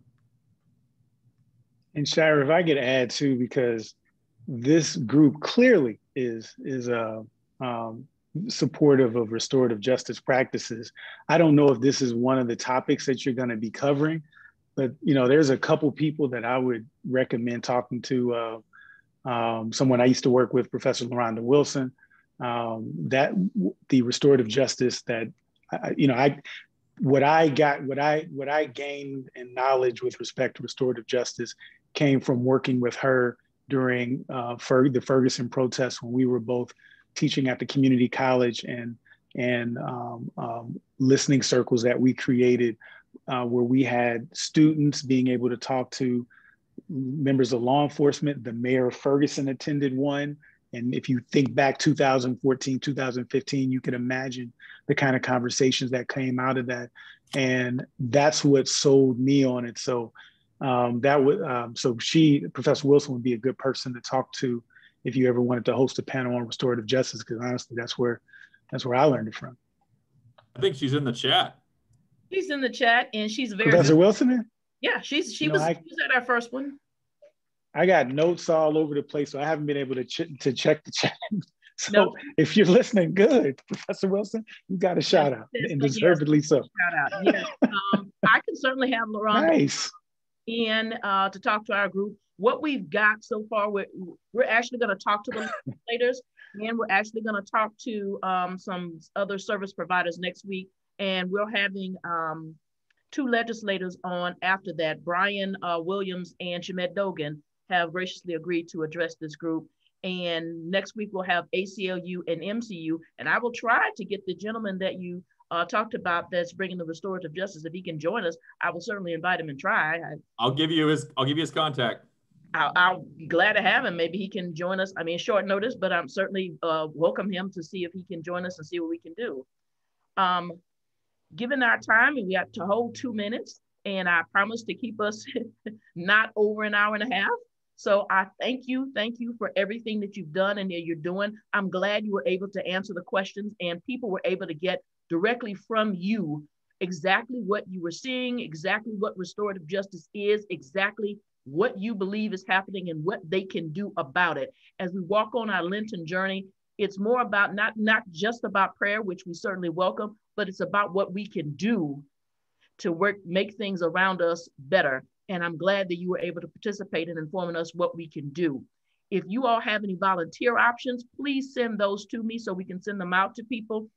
And Shira, if I could add too, because this group clearly is is uh, um, supportive of restorative justice practices. I don't know if this is one of the topics that you're going to be covering, but you know, there's a couple people that I would recommend talking to. Uh, um, someone I used to work with, Professor LaRonda Wilson. Um, that the restorative justice that you know, I what I got, what I what I gained in knowledge with respect to restorative justice came from working with her during uh, Fer- the Ferguson protests when we were both teaching at the community college and and um, um, listening circles that we created uh, where we had students being able to talk to members of law enforcement. The mayor of Ferguson attended one. And if you think back 2014, 2015, you can imagine the kind of conversations that came out of that. And that's what sold me on it. So um, that would um, so she professor wilson would be a good person to talk to if you ever wanted to host a panel on restorative justice because honestly that's where that's where i learned it from i think she's in the chat she's in the chat and she's very professor good. wilson yeah she's she you was, I, she was at our first one i got notes all over the place so i haven't been able to ch- to check the chat so nope. if you're listening good professor wilson you got a shout out and deservedly yes, so shout out yes um, i can certainly have LaRonda nice in uh, to talk to our group. What we've got so far, we're, we're actually going to talk to the legislators and we're actually going to talk to um, some other service providers next week. And we're having um, two legislators on after that. Brian uh, Williams and Shamed Dogan have graciously agreed to address this group. And next week we'll have ACLU and MCU. And I will try to get the gentleman that you uh, talked about that's bringing the restorative justice. If he can join us, I will certainly invite him and try. I, will give you his. I'll give you his contact. I'll, I'll, be glad to have him. Maybe he can join us. I mean, short notice, but I'm certainly uh, welcome him to see if he can join us and see what we can do. Um, given our time, we got to hold two minutes, and I promise to keep us not over an hour and a half. So I thank you, thank you for everything that you've done and that you're doing. I'm glad you were able to answer the questions, and people were able to get directly from you exactly what you were seeing, exactly what restorative justice is, exactly what you believe is happening and what they can do about it. As we walk on our Lenten journey, it's more about not, not just about prayer, which we certainly welcome, but it's about what we can do to work, make things around us better. And I'm glad that you were able to participate in informing us what we can do. If you all have any volunteer options, please send those to me so we can send them out to people.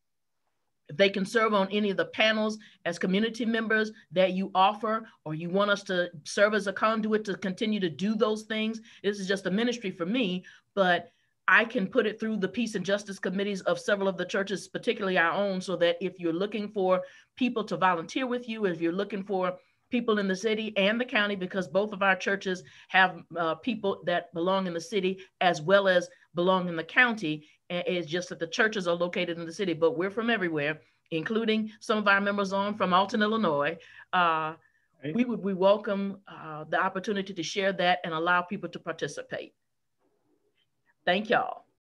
If they can serve on any of the panels as community members that you offer, or you want us to serve as a conduit to continue to do those things, this is just a ministry for me, but I can put it through the peace and justice committees of several of the churches, particularly our own, so that if you're looking for people to volunteer with you, if you're looking for people in the city and the county, because both of our churches have uh, people that belong in the city as well as belong in the county. It's just that the churches are located in the city, but we're from everywhere, including some of our members on from Alton, Illinois. Uh, we would we welcome uh, the opportunity to share that and allow people to participate. Thank y'all.